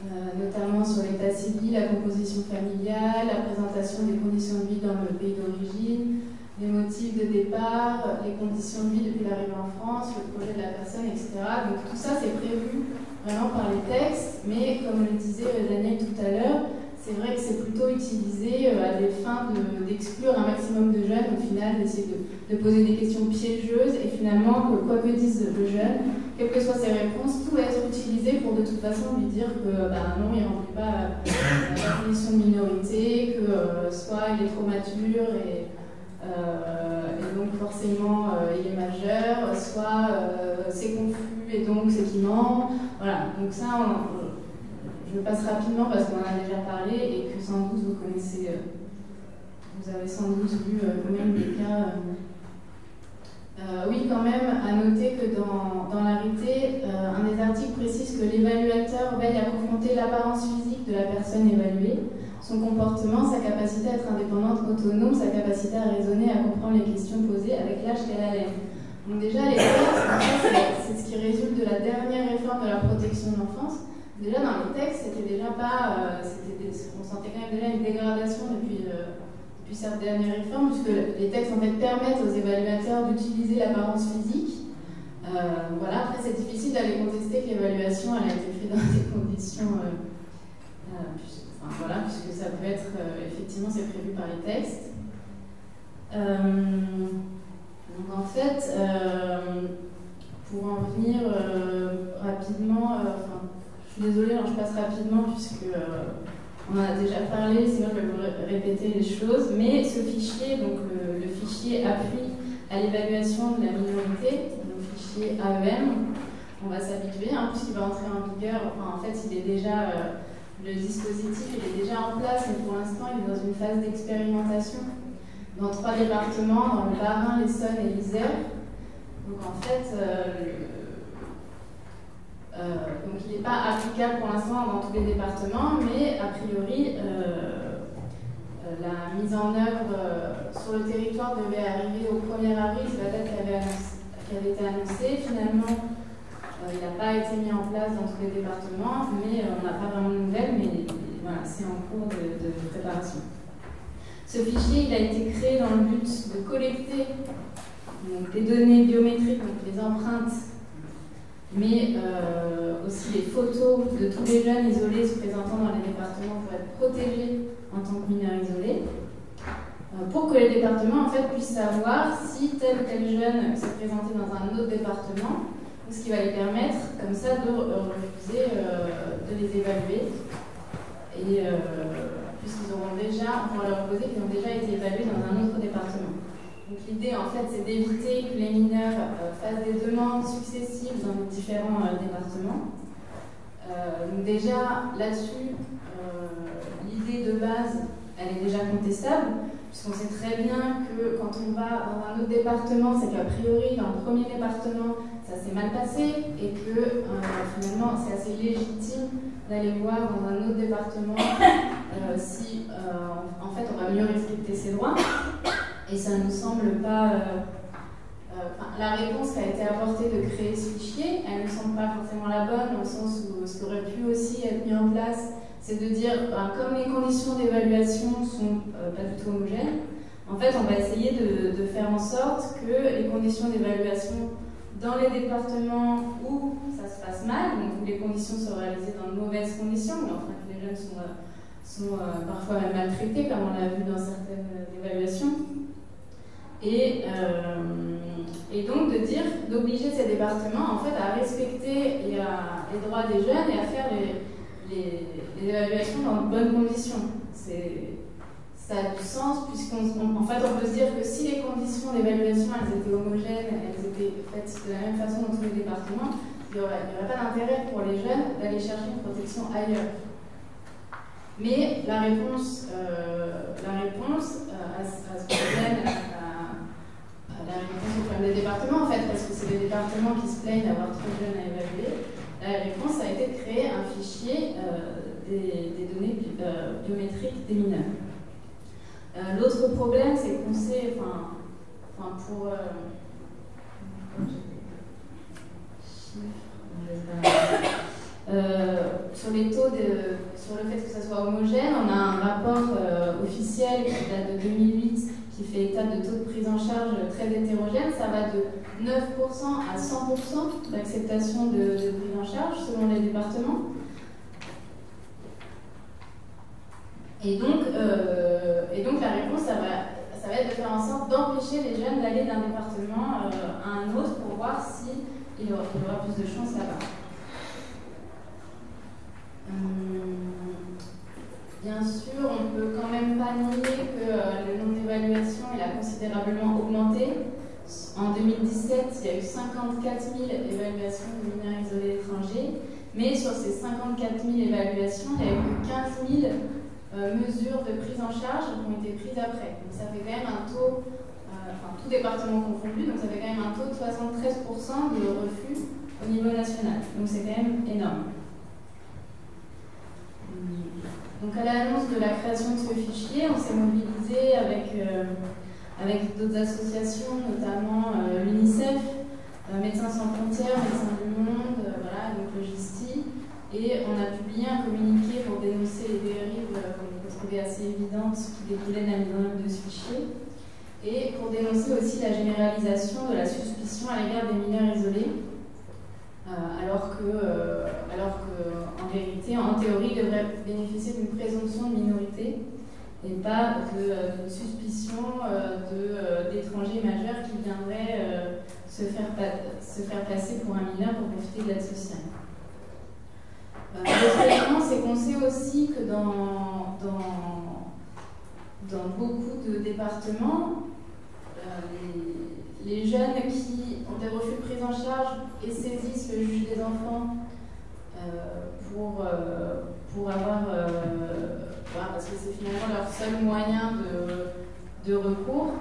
A: euh, notamment sur l'état civil, la composition familiale, la présentation des conditions de vie dans le pays d'origine, les motifs de départ, les conditions de vie depuis l'arrivée en France, le projet de la personne, etc. Donc tout ça, c'est prévu vraiment par les textes, mais comme le disait Daniel tout à l'heure, c'est vrai que c'est plutôt utilisé euh, à des fins d'exclure un maximum de jeunes, au final, d'essayer de, poser des questions piégeuses, et finalement, que quoi que dise le jeune, quelles que soient ses réponses, tout va être utilisé pour de toute façon lui dire que bah, non, il ne remplit pas la condition de minorité, que euh, soit il est trop mature et, euh, et donc forcément il est majeur, soit c'est confus et donc c'est qui ment. Voilà, donc ça, je passe rapidement parce qu'on en a déjà parlé et que sans doute vous connaissez, euh, vous avez sans doute vu euh, quand même des cas. Euh, oui, quand même, à noter que dans, dans l'arité, un des articles précise que l'évaluateur veille à confronter l'apparence physique de la personne évaluée, son comportement, sa capacité à être indépendante, autonome, sa capacité à raisonner, à comprendre les questions posées avec l'âge qu'elle a l'air. Donc déjà, les c'est ce qui résulte de la dernière réforme de la protection de l'enfance, déjà dans les textes, c'était déjà pas, euh, on sentait quand même déjà une dégradation depuis, euh, depuis cette dernière réforme, puisque les textes en fait permettent aux évaluateurs d'utiliser l'apparence physique. Euh, voilà, après c'est difficile d'aller contester que l'évaluation elle a été faite dans des conditions, voilà, puisque ça peut être effectivement c'est prévu par les textes. donc en fait, pour en venir rapidement, enfin, désolée, je passe rapidement puisque euh, on a déjà parlé, sinon je vais vous répéter les choses. Mais ce fichier, donc le, fichier appui à l'évaluation de la minorité, le fichier AEM, on va s'habituer, hein, puisqu'il va entrer en vigueur. Enfin, en fait, il est déjà euh, le dispositif, est déjà en place, mais pour l'instant, il est dans une phase d'expérimentation dans trois départements, dans le Bas-Rhin, l'Essonne et l'Isère. Donc en fait, euh, euh, donc il n'est pas applicable pour l'instant dans tous les départements, mais a priori, euh, la mise en œuvre sur le territoire devait arriver au 1er avril, c'est la date qui avait, été annoncée. Finalement, il n'a pas été mis en place dans tous les départements, mais on n'a pas vraiment de nouvelles, mais voilà, c'est en cours de, préparation. Ce fichier a été créé dans le but de collecter des données biométriques, donc les empreintes mais euh, aussi les photos de tous les jeunes isolés se présentant dans les départements pour être protégés en tant que mineurs isolés, euh, pour que les départements en fait, puissent savoir si tel ou tel jeune s'est présenté dans un autre département, ce qui va les permettre comme ça de refuser euh, de les évaluer. Et puisqu'ils auront déjà, on pourra leur poser qu'ils ont déjà été évalués dans un autre département. Donc l'idée en fait c'est d'éviter que les mineurs euh, fassent des demandes successives dans les différents euh, départements. Euh, donc déjà là-dessus, l'idée de base elle est déjà contestable, puisqu'on sait très bien que quand on va dans un autre département, c'est qu'a priori dans le premier département ça s'est mal passé et que finalement c'est assez légitime d'aller voir dans un autre département si en fait on va mieux respecter ses droits. Et ça ne nous semble pas. Euh, euh, la réponse qui a été apportée de créer ce fichier, elle ne semble pas forcément la bonne, dans le sens où ce qui aurait pu aussi être mis en place, c'est de dire, ben, comme les conditions d'évaluation sont euh, pas du tout homogènes, en fait, on va essayer de, faire en sorte que les conditions d'évaluation dans les départements où ça se passe mal, donc où les conditions sont réalisées dans de mauvaises conditions, mais enfin que les jeunes sont, sont parfois même maltraités, comme on l'a vu dans certaines évaluations, et, euh, et, donc de dire, d'obliger ces départements en fait à respecter les, droits des jeunes et à faire les, les, évaluations dans de bonnes conditions. Ça a du sens puisqu'en en fait on peut se dire que si les conditions d'évaluation elles étaient homogènes, elles étaient faites de la même façon dans tous les départements, il n'y aurait, pas d'intérêt pour les jeunes d'aller chercher une protection ailleurs. Mais la réponse, euh, la réponse euh, à, à, ce problème, la réponse au problème des départements, en fait, parce que c'est les départements qui se plaignent d'avoir trop de jeunes à évaluer, la réponse a été de créer un fichier euh, des, données euh, biométriques des mineurs. Euh, l'autre problème, c'est qu'on sait, enfin, enfin pour. sur les taux de, sur le fait que ça soit homogène, on a un rapport officiel qui date de 2008 qui fait état de taux de prise en charge très hétérogène. Ça va de 9% à 100% d'acceptation de, prise en charge selon les départements. Et donc, euh, et donc la réponse, ça va, ça va être de faire en sorte d'empêcher les jeunes d'aller d'un département euh, à un autre pour voir s'il il aura plus de chance là-bas. Hum, bien sûr, on ne peut quand même pas nier que euh, le nombre d'évaluations il a considérablement augmenté. En 2017, il y a eu 54 000 évaluations de mineurs isolés étrangers, mais sur ces 54 000 évaluations, il n'y a eu que 15 000 euh, mesures de prise en charge qui ont été prises après. Donc ça fait quand même un taux, euh, enfin tout département confondu, donc ça fait quand même un taux de 73% de refus au niveau national. Donc c'est quand même énorme. Donc à l'annonce de la création de ce fichier, on s'est mobilisé avec, euh, avec d'autres associations, notamment euh, l'UNICEF, euh, Médecins sans frontières, Médecins du Monde, euh, voilà, donc le GISTI, et on a publié un communiqué pour dénoncer les dérives qu'on trouver assez évidentes qui découlaient de la mise en œuvre de ce fichier, et pour dénoncer aussi la généralisation de la suspicion à l'égard des mineurs isolés, alors que, alors que, en vérité, en théorie, ils devraient bénéficier d'une présomption de minorité et pas de, euh, suspicion euh, euh, d'étrangers majeurs qui viendraient se, faire se faire passer pour un mineur pour profiter de l'aide sociale. Élément, c'est qu'on sait aussi que dans, dans, dans beaucoup de départements, les, les jeunes qui ont des refus de prise en charge et saisissent le juge des enfants pour, pour avoir. euh, parce que c'est finalement leur seul moyen de, de recours,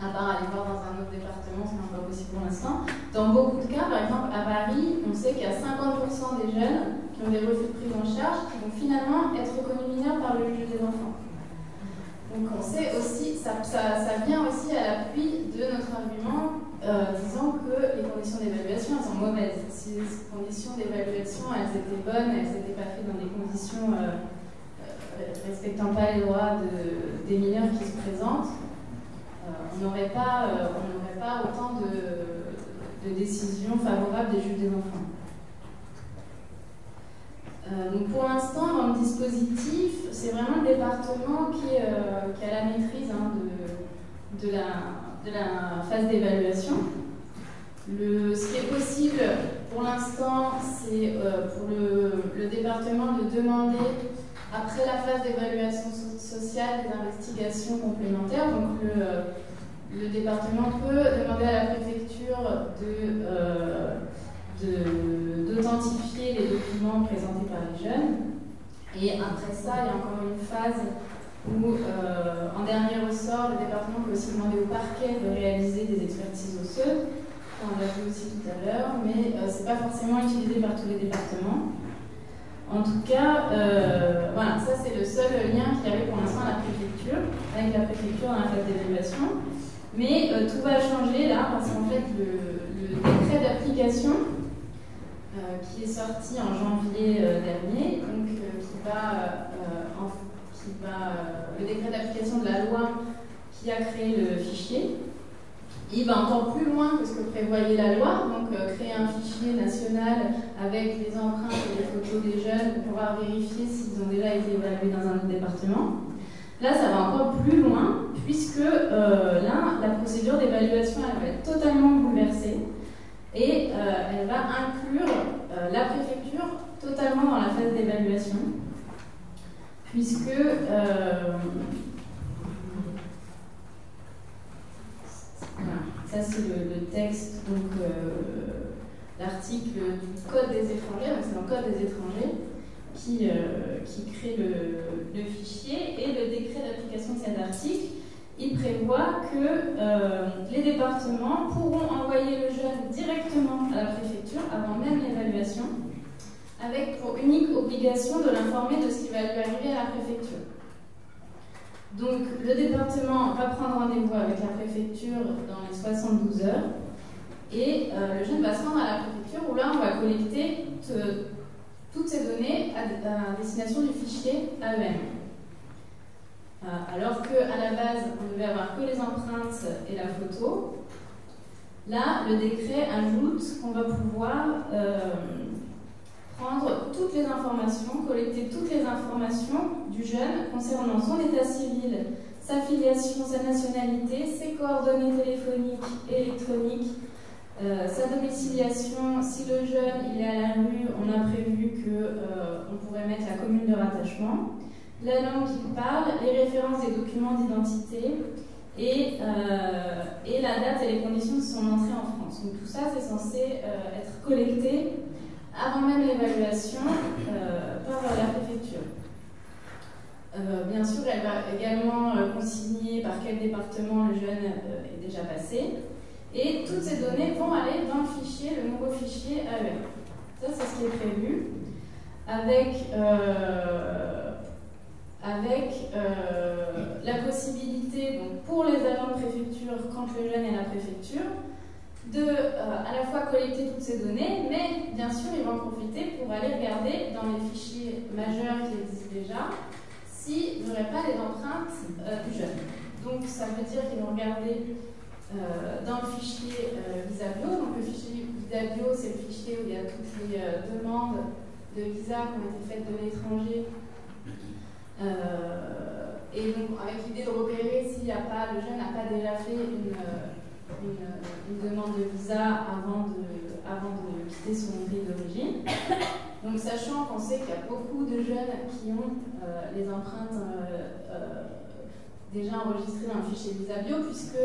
A: à part aller voir dans un autre département, ce n'est pas possible pour l'instant. Dans beaucoup de cas, par exemple à Paris, on sait qu'il y a 50% des jeunes qui ont des refus de prise en charge qui vont finalement être reconnus mineurs par le juge des enfants. Donc on sait aussi, ça, ça, ça vient aussi à l'appui de notre argument euh, disant que les conditions d'évaluation elles sont mauvaises. Si les conditions d'évaluation elles étaient bonnes, elles n'étaient pas faites dans des conditions euh, euh, respectant pas les droits de, des mineurs qui se présentent, on n'aurait pas, on pas autant de, décisions favorables des juges des enfants. Donc pour l'instant, dans le dispositif, c'est vraiment le département qui, a la maîtrise hein, de, la, de la phase d'évaluation. Ce qui est possible pour l'instant, c'est euh, pour le, département de demander, après la phase d'évaluation so- sociale, des investigations complémentaires. Donc le, département peut demander à la préfecture euh, de- d'authentifier les documents présentés par les jeunes. Et après ça, il y a encore une phase où, euh, en dernier ressort, le département peut aussi demander au parquet de réaliser des expertises osseuses. On l'a vu aussi tout à l'heure, mais euh, ce n'est pas forcément utilisé par tous les départements. En tout cas, euh, voilà, ça c'est le seul lien qu'il y avait pour l'instant à la préfecture, avec la préfecture dans la phase d'évaluation. Mais tout va changer là, parce qu'en fait, le, décret d'application qui est sorti en janvier dernier, donc qui va, en- euh, le décret d'application de la loi qui a créé le fichier. Il va encore plus loin que ce que prévoyait la loi, donc euh, créer un fichier national avec les empreintes et les photos des jeunes pour pouvoir vérifier s'ils ont déjà été évalués dans un autre département. Là, ça va encore plus loin, puisque euh, là, la procédure d'évaluation va être totalement bouleversée et elle va inclure la préfecture totalement dans la phase d'évaluation, puisque euh, ça c'est le, texte, donc euh, l'article du Code des étrangers, c'est le Code des étrangers qui, euh, qui crée le, le fichier et le décret d'application de cet article. Il prévoit que les départements pourront envoyer le jeune directement à la préfecture avant même l'évaluation, avec pour unique obligation de l'informer de ce qui va lui arriver à la préfecture. Donc le département va prendre rendez-vous avec la préfecture dans les 72 heures et euh, le jeune va se rendre à la préfecture où là on va collecter te- toutes ces données à, à destination du fichier AEM. Euh, alors qu'à la base, on devait avoir que les empreintes et la photo, là, le décret ajoute qu'on va pouvoir euh, prendre toutes les informations, collecter toutes les informations du jeune concernant son état civil, sa filiation, sa nationalité, ses coordonnées téléphoniques et électroniques, euh, sa domiciliation, si le jeune il est à la rue, on a prévu qu'on euh, pourrait mettre la commune de rattachement, la langue qu'il parle, les références des documents d'identité et, euh, et, la date et les conditions de son entrée en France. Donc tout ça, c'est censé être collecté avant même l'évaluation par la préfecture. bien sûr, elle va également consigner par quel département le jeune est déjà passé. Et toutes ces données vont aller dans le fichier, le nouveau fichier AEM. Ça, c'est ce qui est prévu. Avec, euh, avec euh, la possibilité, donc, pour les agents de préfecture, quand le jeune est à la préfecture, de euh, à la fois collecter toutes ces données, mais bien sûr, ils vont en profiter pour aller regarder dans les fichiers majeurs qui existent déjà s'il n'y aurait pas les empreintes du jeune. Donc, ça veut dire qu'ils vont regarder euh, dans le fichier euh, Visabio. Donc le fichier Visabio, c'est le fichier où il y a toutes les euh, demandes de visa qui ont été faites de l'étranger. et donc avec l'idée de repérer s'il n'y a pas, le jeune n'a pas déjà fait une, demande de visa avant de, quitter son pays d'origine. Donc sachant qu'on sait qu'il y a beaucoup de jeunes qui ont les empreintes déjà enregistrées dans le fichier Visabio, puisque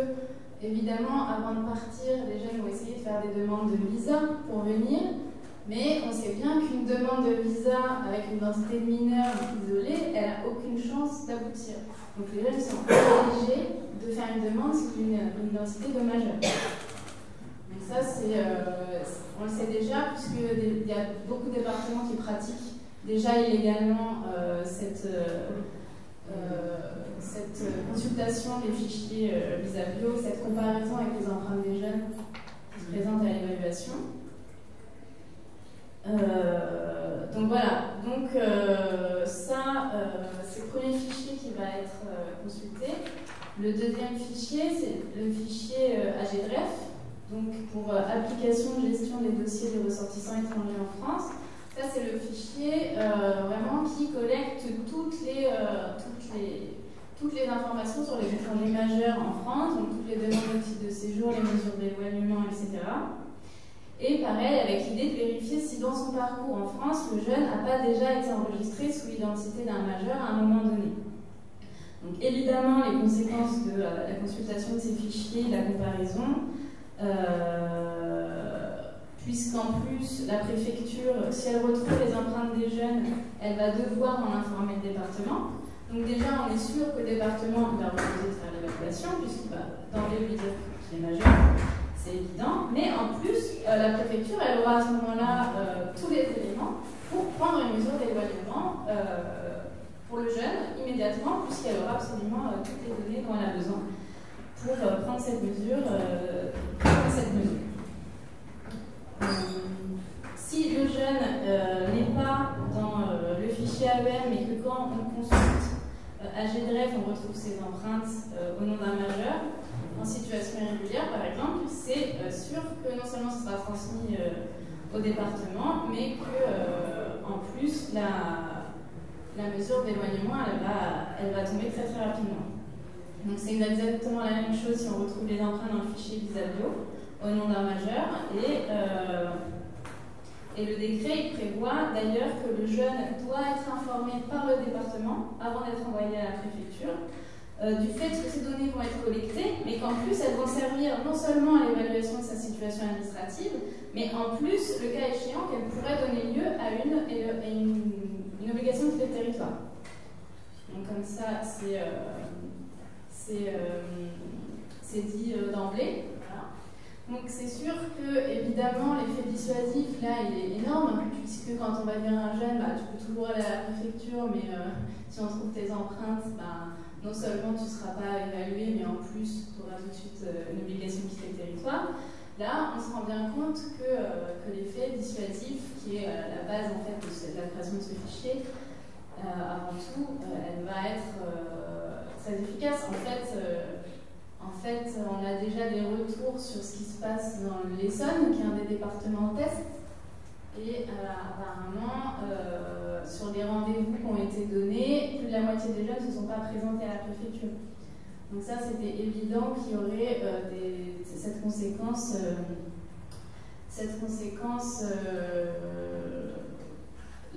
A: Évidemment, avant de partir, les jeunes vont essayer de faire des demandes de visa pour venir, mais on sait bien qu'une demande de visa avec une identité de mineur isolée, elle n'a aucune chance d'aboutir. Donc les jeunes sont obligés de faire une demande sous une, identité de majeur. Ça, euh, on le sait déjà, puisqu'il y a beaucoup de départements qui pratiquent déjà illégalement euh, cette... Euh, cette consultation des fichiers euh, Visabio, cette comparaison avec les empreintes des jeunes qui se présentent à l'évaluation. Donc voilà, donc ça, c'est le premier fichier qui va être consulté. Le deuxième fichier, c'est le fichier AGDREF, donc pour application de gestion des dossiers des ressortissants étrangers en France. Ça, c'est le fichier vraiment qui collecte toutes les, toutes les informations sur les étrangers majeurs en France, donc toutes les demandes de de séjour, les mesures d'éloignement, etc. Et pareil, avec l'idée de vérifier si dans son parcours en France, le jeune n'a pas déjà été enregistré sous l'identité d'un majeur à un moment donné. Donc évidemment, les conséquences de euh, la consultation de ces fichiers, la comparaison, euh, puisqu'en plus, la préfecture, si elle retrouve les empreintes des jeunes, elle va devoir en informer le département. Donc déjà, on est sûr que le département va refuser de faire l'évacuation, puisqu'il va d'emblée lui dire qu'il est majeur, c'est évident. Mais en plus, euh, la préfecture, elle aura à ce moment-là euh, tous les éléments pour prendre une mesure d'éloignement euh, pour le jeune immédiatement, puisqu'elle aura absolument toutes les données dont elle a besoin pour prendre cette mesure. cette mesure. si le jeune n'est pas dans le fichier AEM et que quand on consulte à GDREF, on retrouve ces empreintes euh, au nom d'un majeur. En situation irrégulière, par exemple, c'est euh, sûr que non seulement ce sera transmis euh, au département, mais que en plus la, la mesure d'éloignement, elle va, elle va tomber très très rapidement. Donc c'est exactement la même chose si on retrouve les empreintes dans le fichier Visabio au nom d'un majeur et et le décret prévoit d'ailleurs que le jeune doit être informé par le département avant d'être envoyé à la préfecture euh, du fait que ces données vont être collectées, mais qu'en plus elles vont servir non seulement à l'évaluation de sa situation administrative, mais en plus, le cas échéant, qu'elles pourraient donner lieu à une, une, obligation de territoire. Donc comme ça, c'est euh, euh, dit d'emblée. Donc c'est sûr que évidemment l'effet dissuasif là il est énorme puisque quand on va dire un jeune bah, tu peux toujours aller à la préfecture mais euh, si on trouve tes empreintes bah, non seulement tu ne seras pas évalué mais en plus tu auras tout de suite euh, une obligation de quitter le territoire. Là on se rend bien compte que, euh, que l'effet dissuasif qui est la base en fait de, la création de ce fichier avant tout elle va être très efficace en fait en fait, on a déjà des retours sur ce qui se passe dans l'Essonne, qui est un des départements en test. Et apparemment, sur les rendez-vous qui ont été donnés, plus de la moitié des jeunes ne se sont pas présentés à la préfecture. Donc ça, c'était évident qu'il y aurait cette conséquence, cette conséquence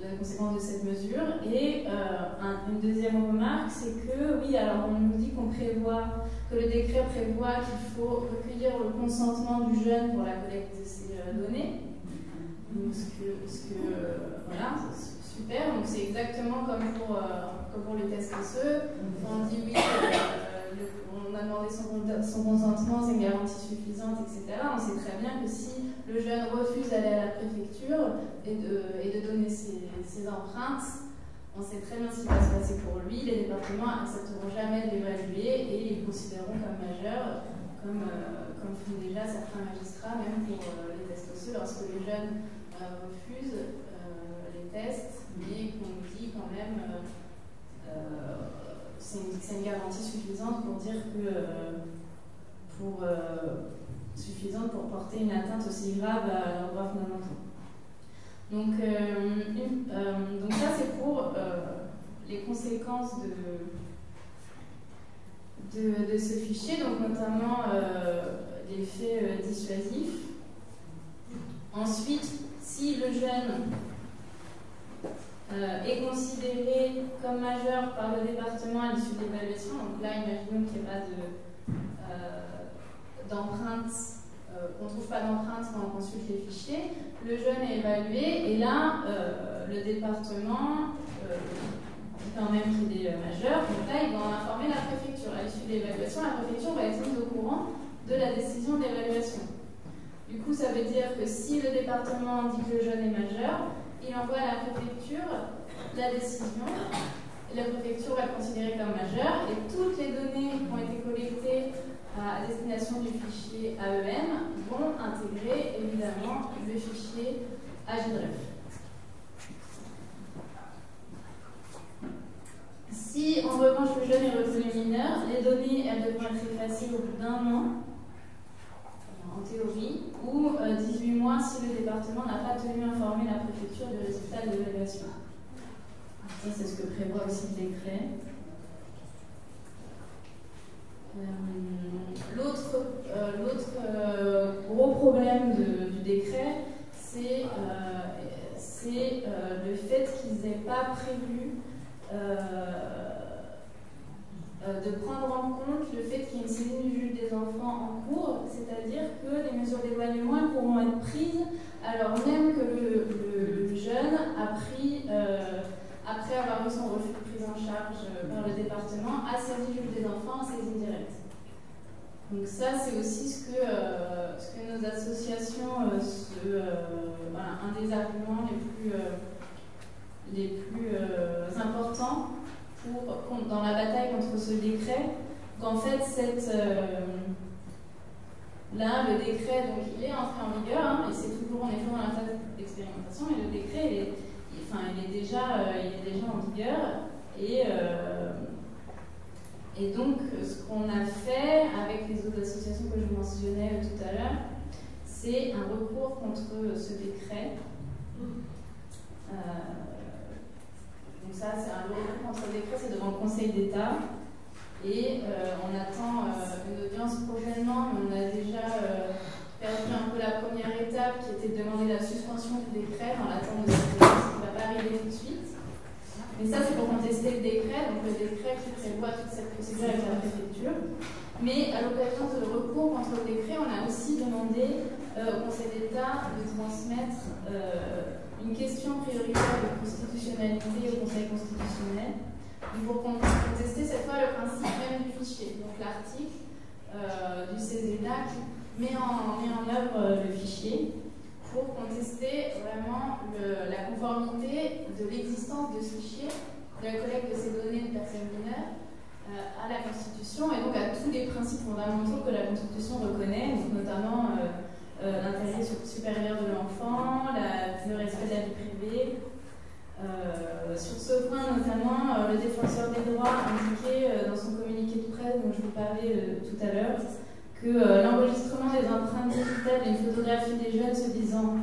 A: la conséquence de cette mesure. Et euh, une deuxième remarque, c'est que oui, alors on nous dit qu'on prévoit, que le décret prévoit qu'il faut recueillir le consentement du jeune pour la collecte de ces euh, données. Donc, ce que, que euh, voilà, super. Donc c'est exactement comme pour, comme pour les tests osseux. On dit oui on a demandé son, son consentement, c'est une garantie suffisante, etc. On sait très bien que si le jeune refuse d'aller à la préfecture et de, donner ses, empreintes, on sait très bien ce qui va se passer pour lui. Les départements n'accepteront jamais de l'évaluer et ils considéreront comme majeur, comme, euh, comme font déjà certains magistrats, même pour euh, les tests osseux, lorsque les jeunes euh, refusent les tests, mais qu'on dit quand même c'est une, garantie suffisante pour dire que euh, pour euh, pour porter une atteinte aussi grave à leurs droits fondamentaux. Donc, euh, donc ça c'est pour les conséquences de, de, ce fichier, donc notamment l'effet dissuasif. Ensuite, si le jeune euh, est considéré comme majeur par le département à l'issue de l'évaluation. Donc là, imaginons qu'il n'y ait pas d'empreinte, de, euh, qu'on ne trouve pas d'empreinte quand on consulte les fichiers. Le jeune est évalué et là, euh, le département dit quand même qu'il est majeur. Donc là, il va en informer la préfecture. À l'issue de l'évaluation, la préfecture va être mise au courant de la décision d'évaluation. Du coup, ça veut dire que si le département dit que le jeune est majeur, il envoie à la préfecture la décision. La préfecture va le considérer comme majeur et toutes les données qui ont été collectées à destination du fichier AEM vont intégrer évidemment le fichier AGDREF. Si en revanche le jeune est reconnu mineur, les données elles devront être effacées au bout d'un an en théorie, ou 18 euh, mois si le département n'a pas tenu informer la préfecture du résultat de l'évaluation. Ça, c'est ce que prévoit aussi le décret. Euh, l'autre euh, gros problème du décret, c'est le fait qu'ils n'aient pas prévu euh, de prendre en compte le fait qu'il y ait une saisine du juge des enfants en cours, c'est-à-dire que les mesures d'éloignement pourront être prises alors même que le, jeune a pris, euh, après avoir eu son refus prise en charge par le département, a saisi le juge des enfants en saisine directe. Donc ça, c'est aussi ce que, euh, ce que nos associations, un des arguments les plus, les plus importants dans la bataille contre ce décret, qu'en fait, euh, là, le décret, donc, il est entré en vigueur, hein, et c'est toujours, est toujours dans la phase d'expérimentation, mais le décret, il est, enfin, il est, déjà, euh, il est déjà en vigueur, et, euh, et donc, ce qu'on a fait avec les autres associations que je mentionnais tout à l'heure, c'est un recours contre ce décret. Donc ça, c'est un recours contre le décret, c'est devant le Conseil d'État. Et euh, on attend euh, une audience prochainement, mais on a déjà euh, perdu un peu la première étape qui était de demander la suspension du décret dans l'attente de cette audience qui ne va pas arriver tout de suite. Mais ça, c'est pour contester le décret, donc le décret qui prévoit toute cette procédure avec la préfecture. Mais à l'occasion de recours contre le décret, on a aussi demandé au Conseil d'État de transmettre une question prioritaire de constitutionnalité au Conseil constitutionnel. pour contester cette fois le principe même du fichier, donc l'article euh, du CESEDA qui met en, œuvre euh, le fichier pour contester vraiment la conformité de l'existence de ce fichier, de la collecte de ces données de personnes mineures euh, à la Constitution et donc à tous les principes fondamentaux que la Constitution reconnaît, notamment euh, l'intérêt supérieur de l'enfant, le respect de la vie privée. Euh, sur ce point, notamment, euh, le défenseur des droits indiquait dans son communiqué de presse, dont je vous parlais tout à l'heure, que l'enregistrement des empreintes digitales et une photographie des jeunes se disant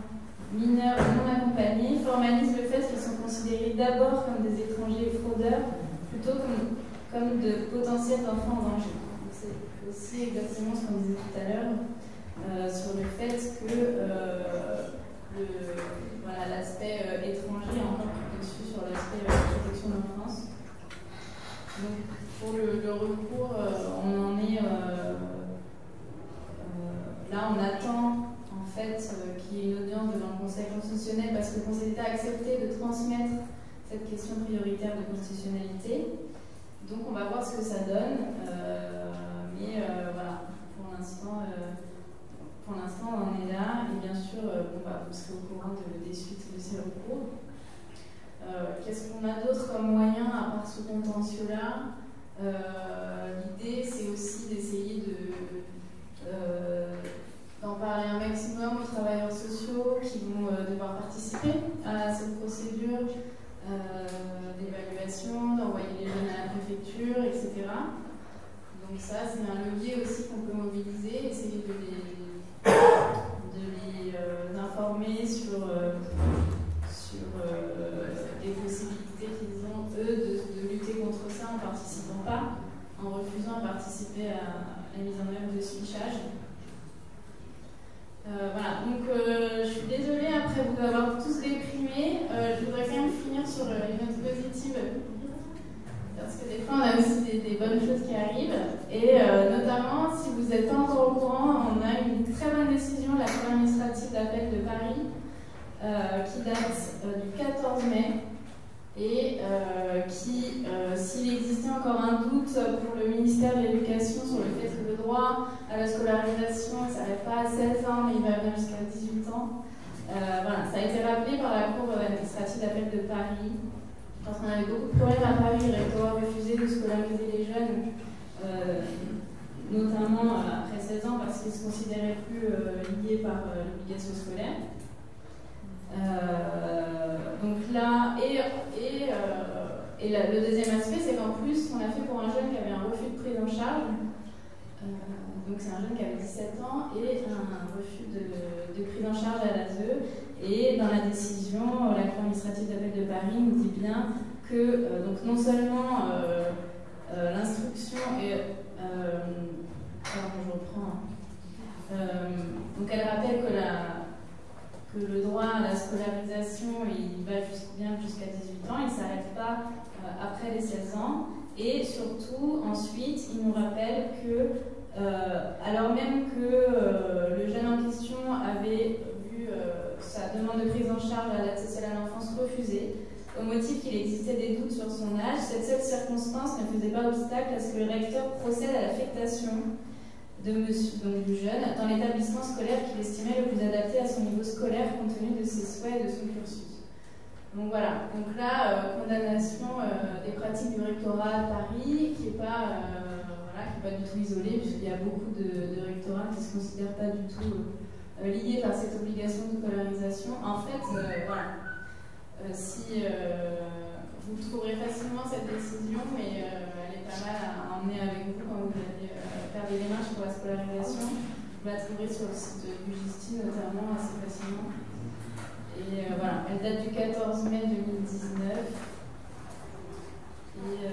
A: mineurs non accompagnés formalise le fait qu'ils sont considérés d'abord comme des étrangers fraudeurs plutôt comme, comme de potentiels enfants en danger. C'est aussi exactement ce qu'on disait tout à l'heure euh, sur le fait que euh, l'aspect euh, étranger encore dessus sur l'aspect protection d'enfance. Donc pour le, le recours, on en est là, on attend en fait qu'il y ait une audience devant le Conseil constitutionnel parce que le Conseil d'État a accepté de transmettre cette question prioritaire de constitutionnalité. Donc on va voir ce que ça donne, mais voilà, pour l'instant. Pour l'instant, on en est là, et bien sûr, euh, bon, bah, vous serez au courant de, des suites de ces recours. Euh, Qu'est-ce qu'on a d'autre comme moyen à part ce contentieux-là euh, L'idée, c'est aussi d'essayer de, euh, d'en parler un maximum aux travailleurs sociaux qui vont euh, devoir participer à cette procédure d'évaluation, d'envoyer les jeunes à la préfecture, etc. Donc ça, c'est un levier aussi qu'on peut mobiliser, essayer de les euh, informer sur, euh, sur euh, les possibilités qu'ils ont, eux, de, lutter contre ça en participant pas, en refusant de participer à, la mise en œuvre de ce fichage. voilà, donc je suis désolée après vous avoir tous déprimé. je voudrais quand même finir sur une note positive parce que des fois, on a aussi des, bonnes choses qui arrivent. Et euh, notamment, si vous n'êtes pas encore au courant, on a une très bonne décision de la Cour administrative d'appel de Paris euh, qui date euh, du 14 mai et qui, s'il existait encore un doute pour le ministère de l'Éducation sur le fait que le droit à la scolarisation ne s'arrête pas à 16 ans, mais il va venir jusqu'à 18 ans, voilà, ça a été rappelé par la Cour administrative d'appel de Paris. Parce qu'on avait beaucoup problèmes à Paris, le rectorat de scolariser les jeunes, notamment euh, après 16 ans, parce qu'ils se considéraient plus euh, liés par l'obligation scolaire. donc là, et, et, le deuxième aspect, c'est qu'en plus, on a fait pour un jeune qui avait un refus de prise en charge. donc c'est un jeune qui avait 17 ans et un, refus de, prise en charge à l'ASE. Et dans la décision, la Cour administrative d'appel de Paris nous dit bien que euh, donc non seulement euh, euh, l'instruction est... pardon, je reprends. Hein. donc elle rappelle que, le droit à la scolarisation, il va bien jusqu'à 18 ans, il ne s'arrête pas après les 16 ans. Et surtout, ensuite, il nous rappelle que, alors même que le jeune en question avait euh, sa demande de prise en charge à l'aide sociale à l'enfance refusée, au motif qu'il existait des doutes sur son âge. Cette seule circonstance ne faisait pas obstacle à ce que le recteur procède à l'affectation de monsieur, donc du jeune dans l'établissement scolaire qu'il estimait le plus adapté à son niveau scolaire compte tenu de ses souhaits et de son cursus. Donc voilà, donc là, euh, condamnation euh, des pratiques du rectorat à Paris, qui n'est pas, voilà, pas du tout isolée, puisqu'il y a beaucoup de, de rectorats qui ne se considèrent pas du tout euh, liées par cette obligation de polarisation. En fait, euh, voilà, euh, si vous trouverez facilement cette décision, mais elle est pas mal à emmener avec vous quand vous allez faire des démarches pour la scolarisation. Vous la trouverez sur le site du Justine notamment assez facilement. Et voilà, elle date du 14 mai 2019. Et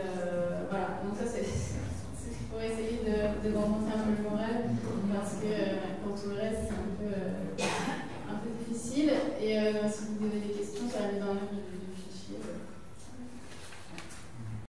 A: voilà, donc ça c'est pour essayer de, de remonter un peu le moral, parce que pour tout le reste c'est un peu, un peu difficile. Et euh, si vous Sender.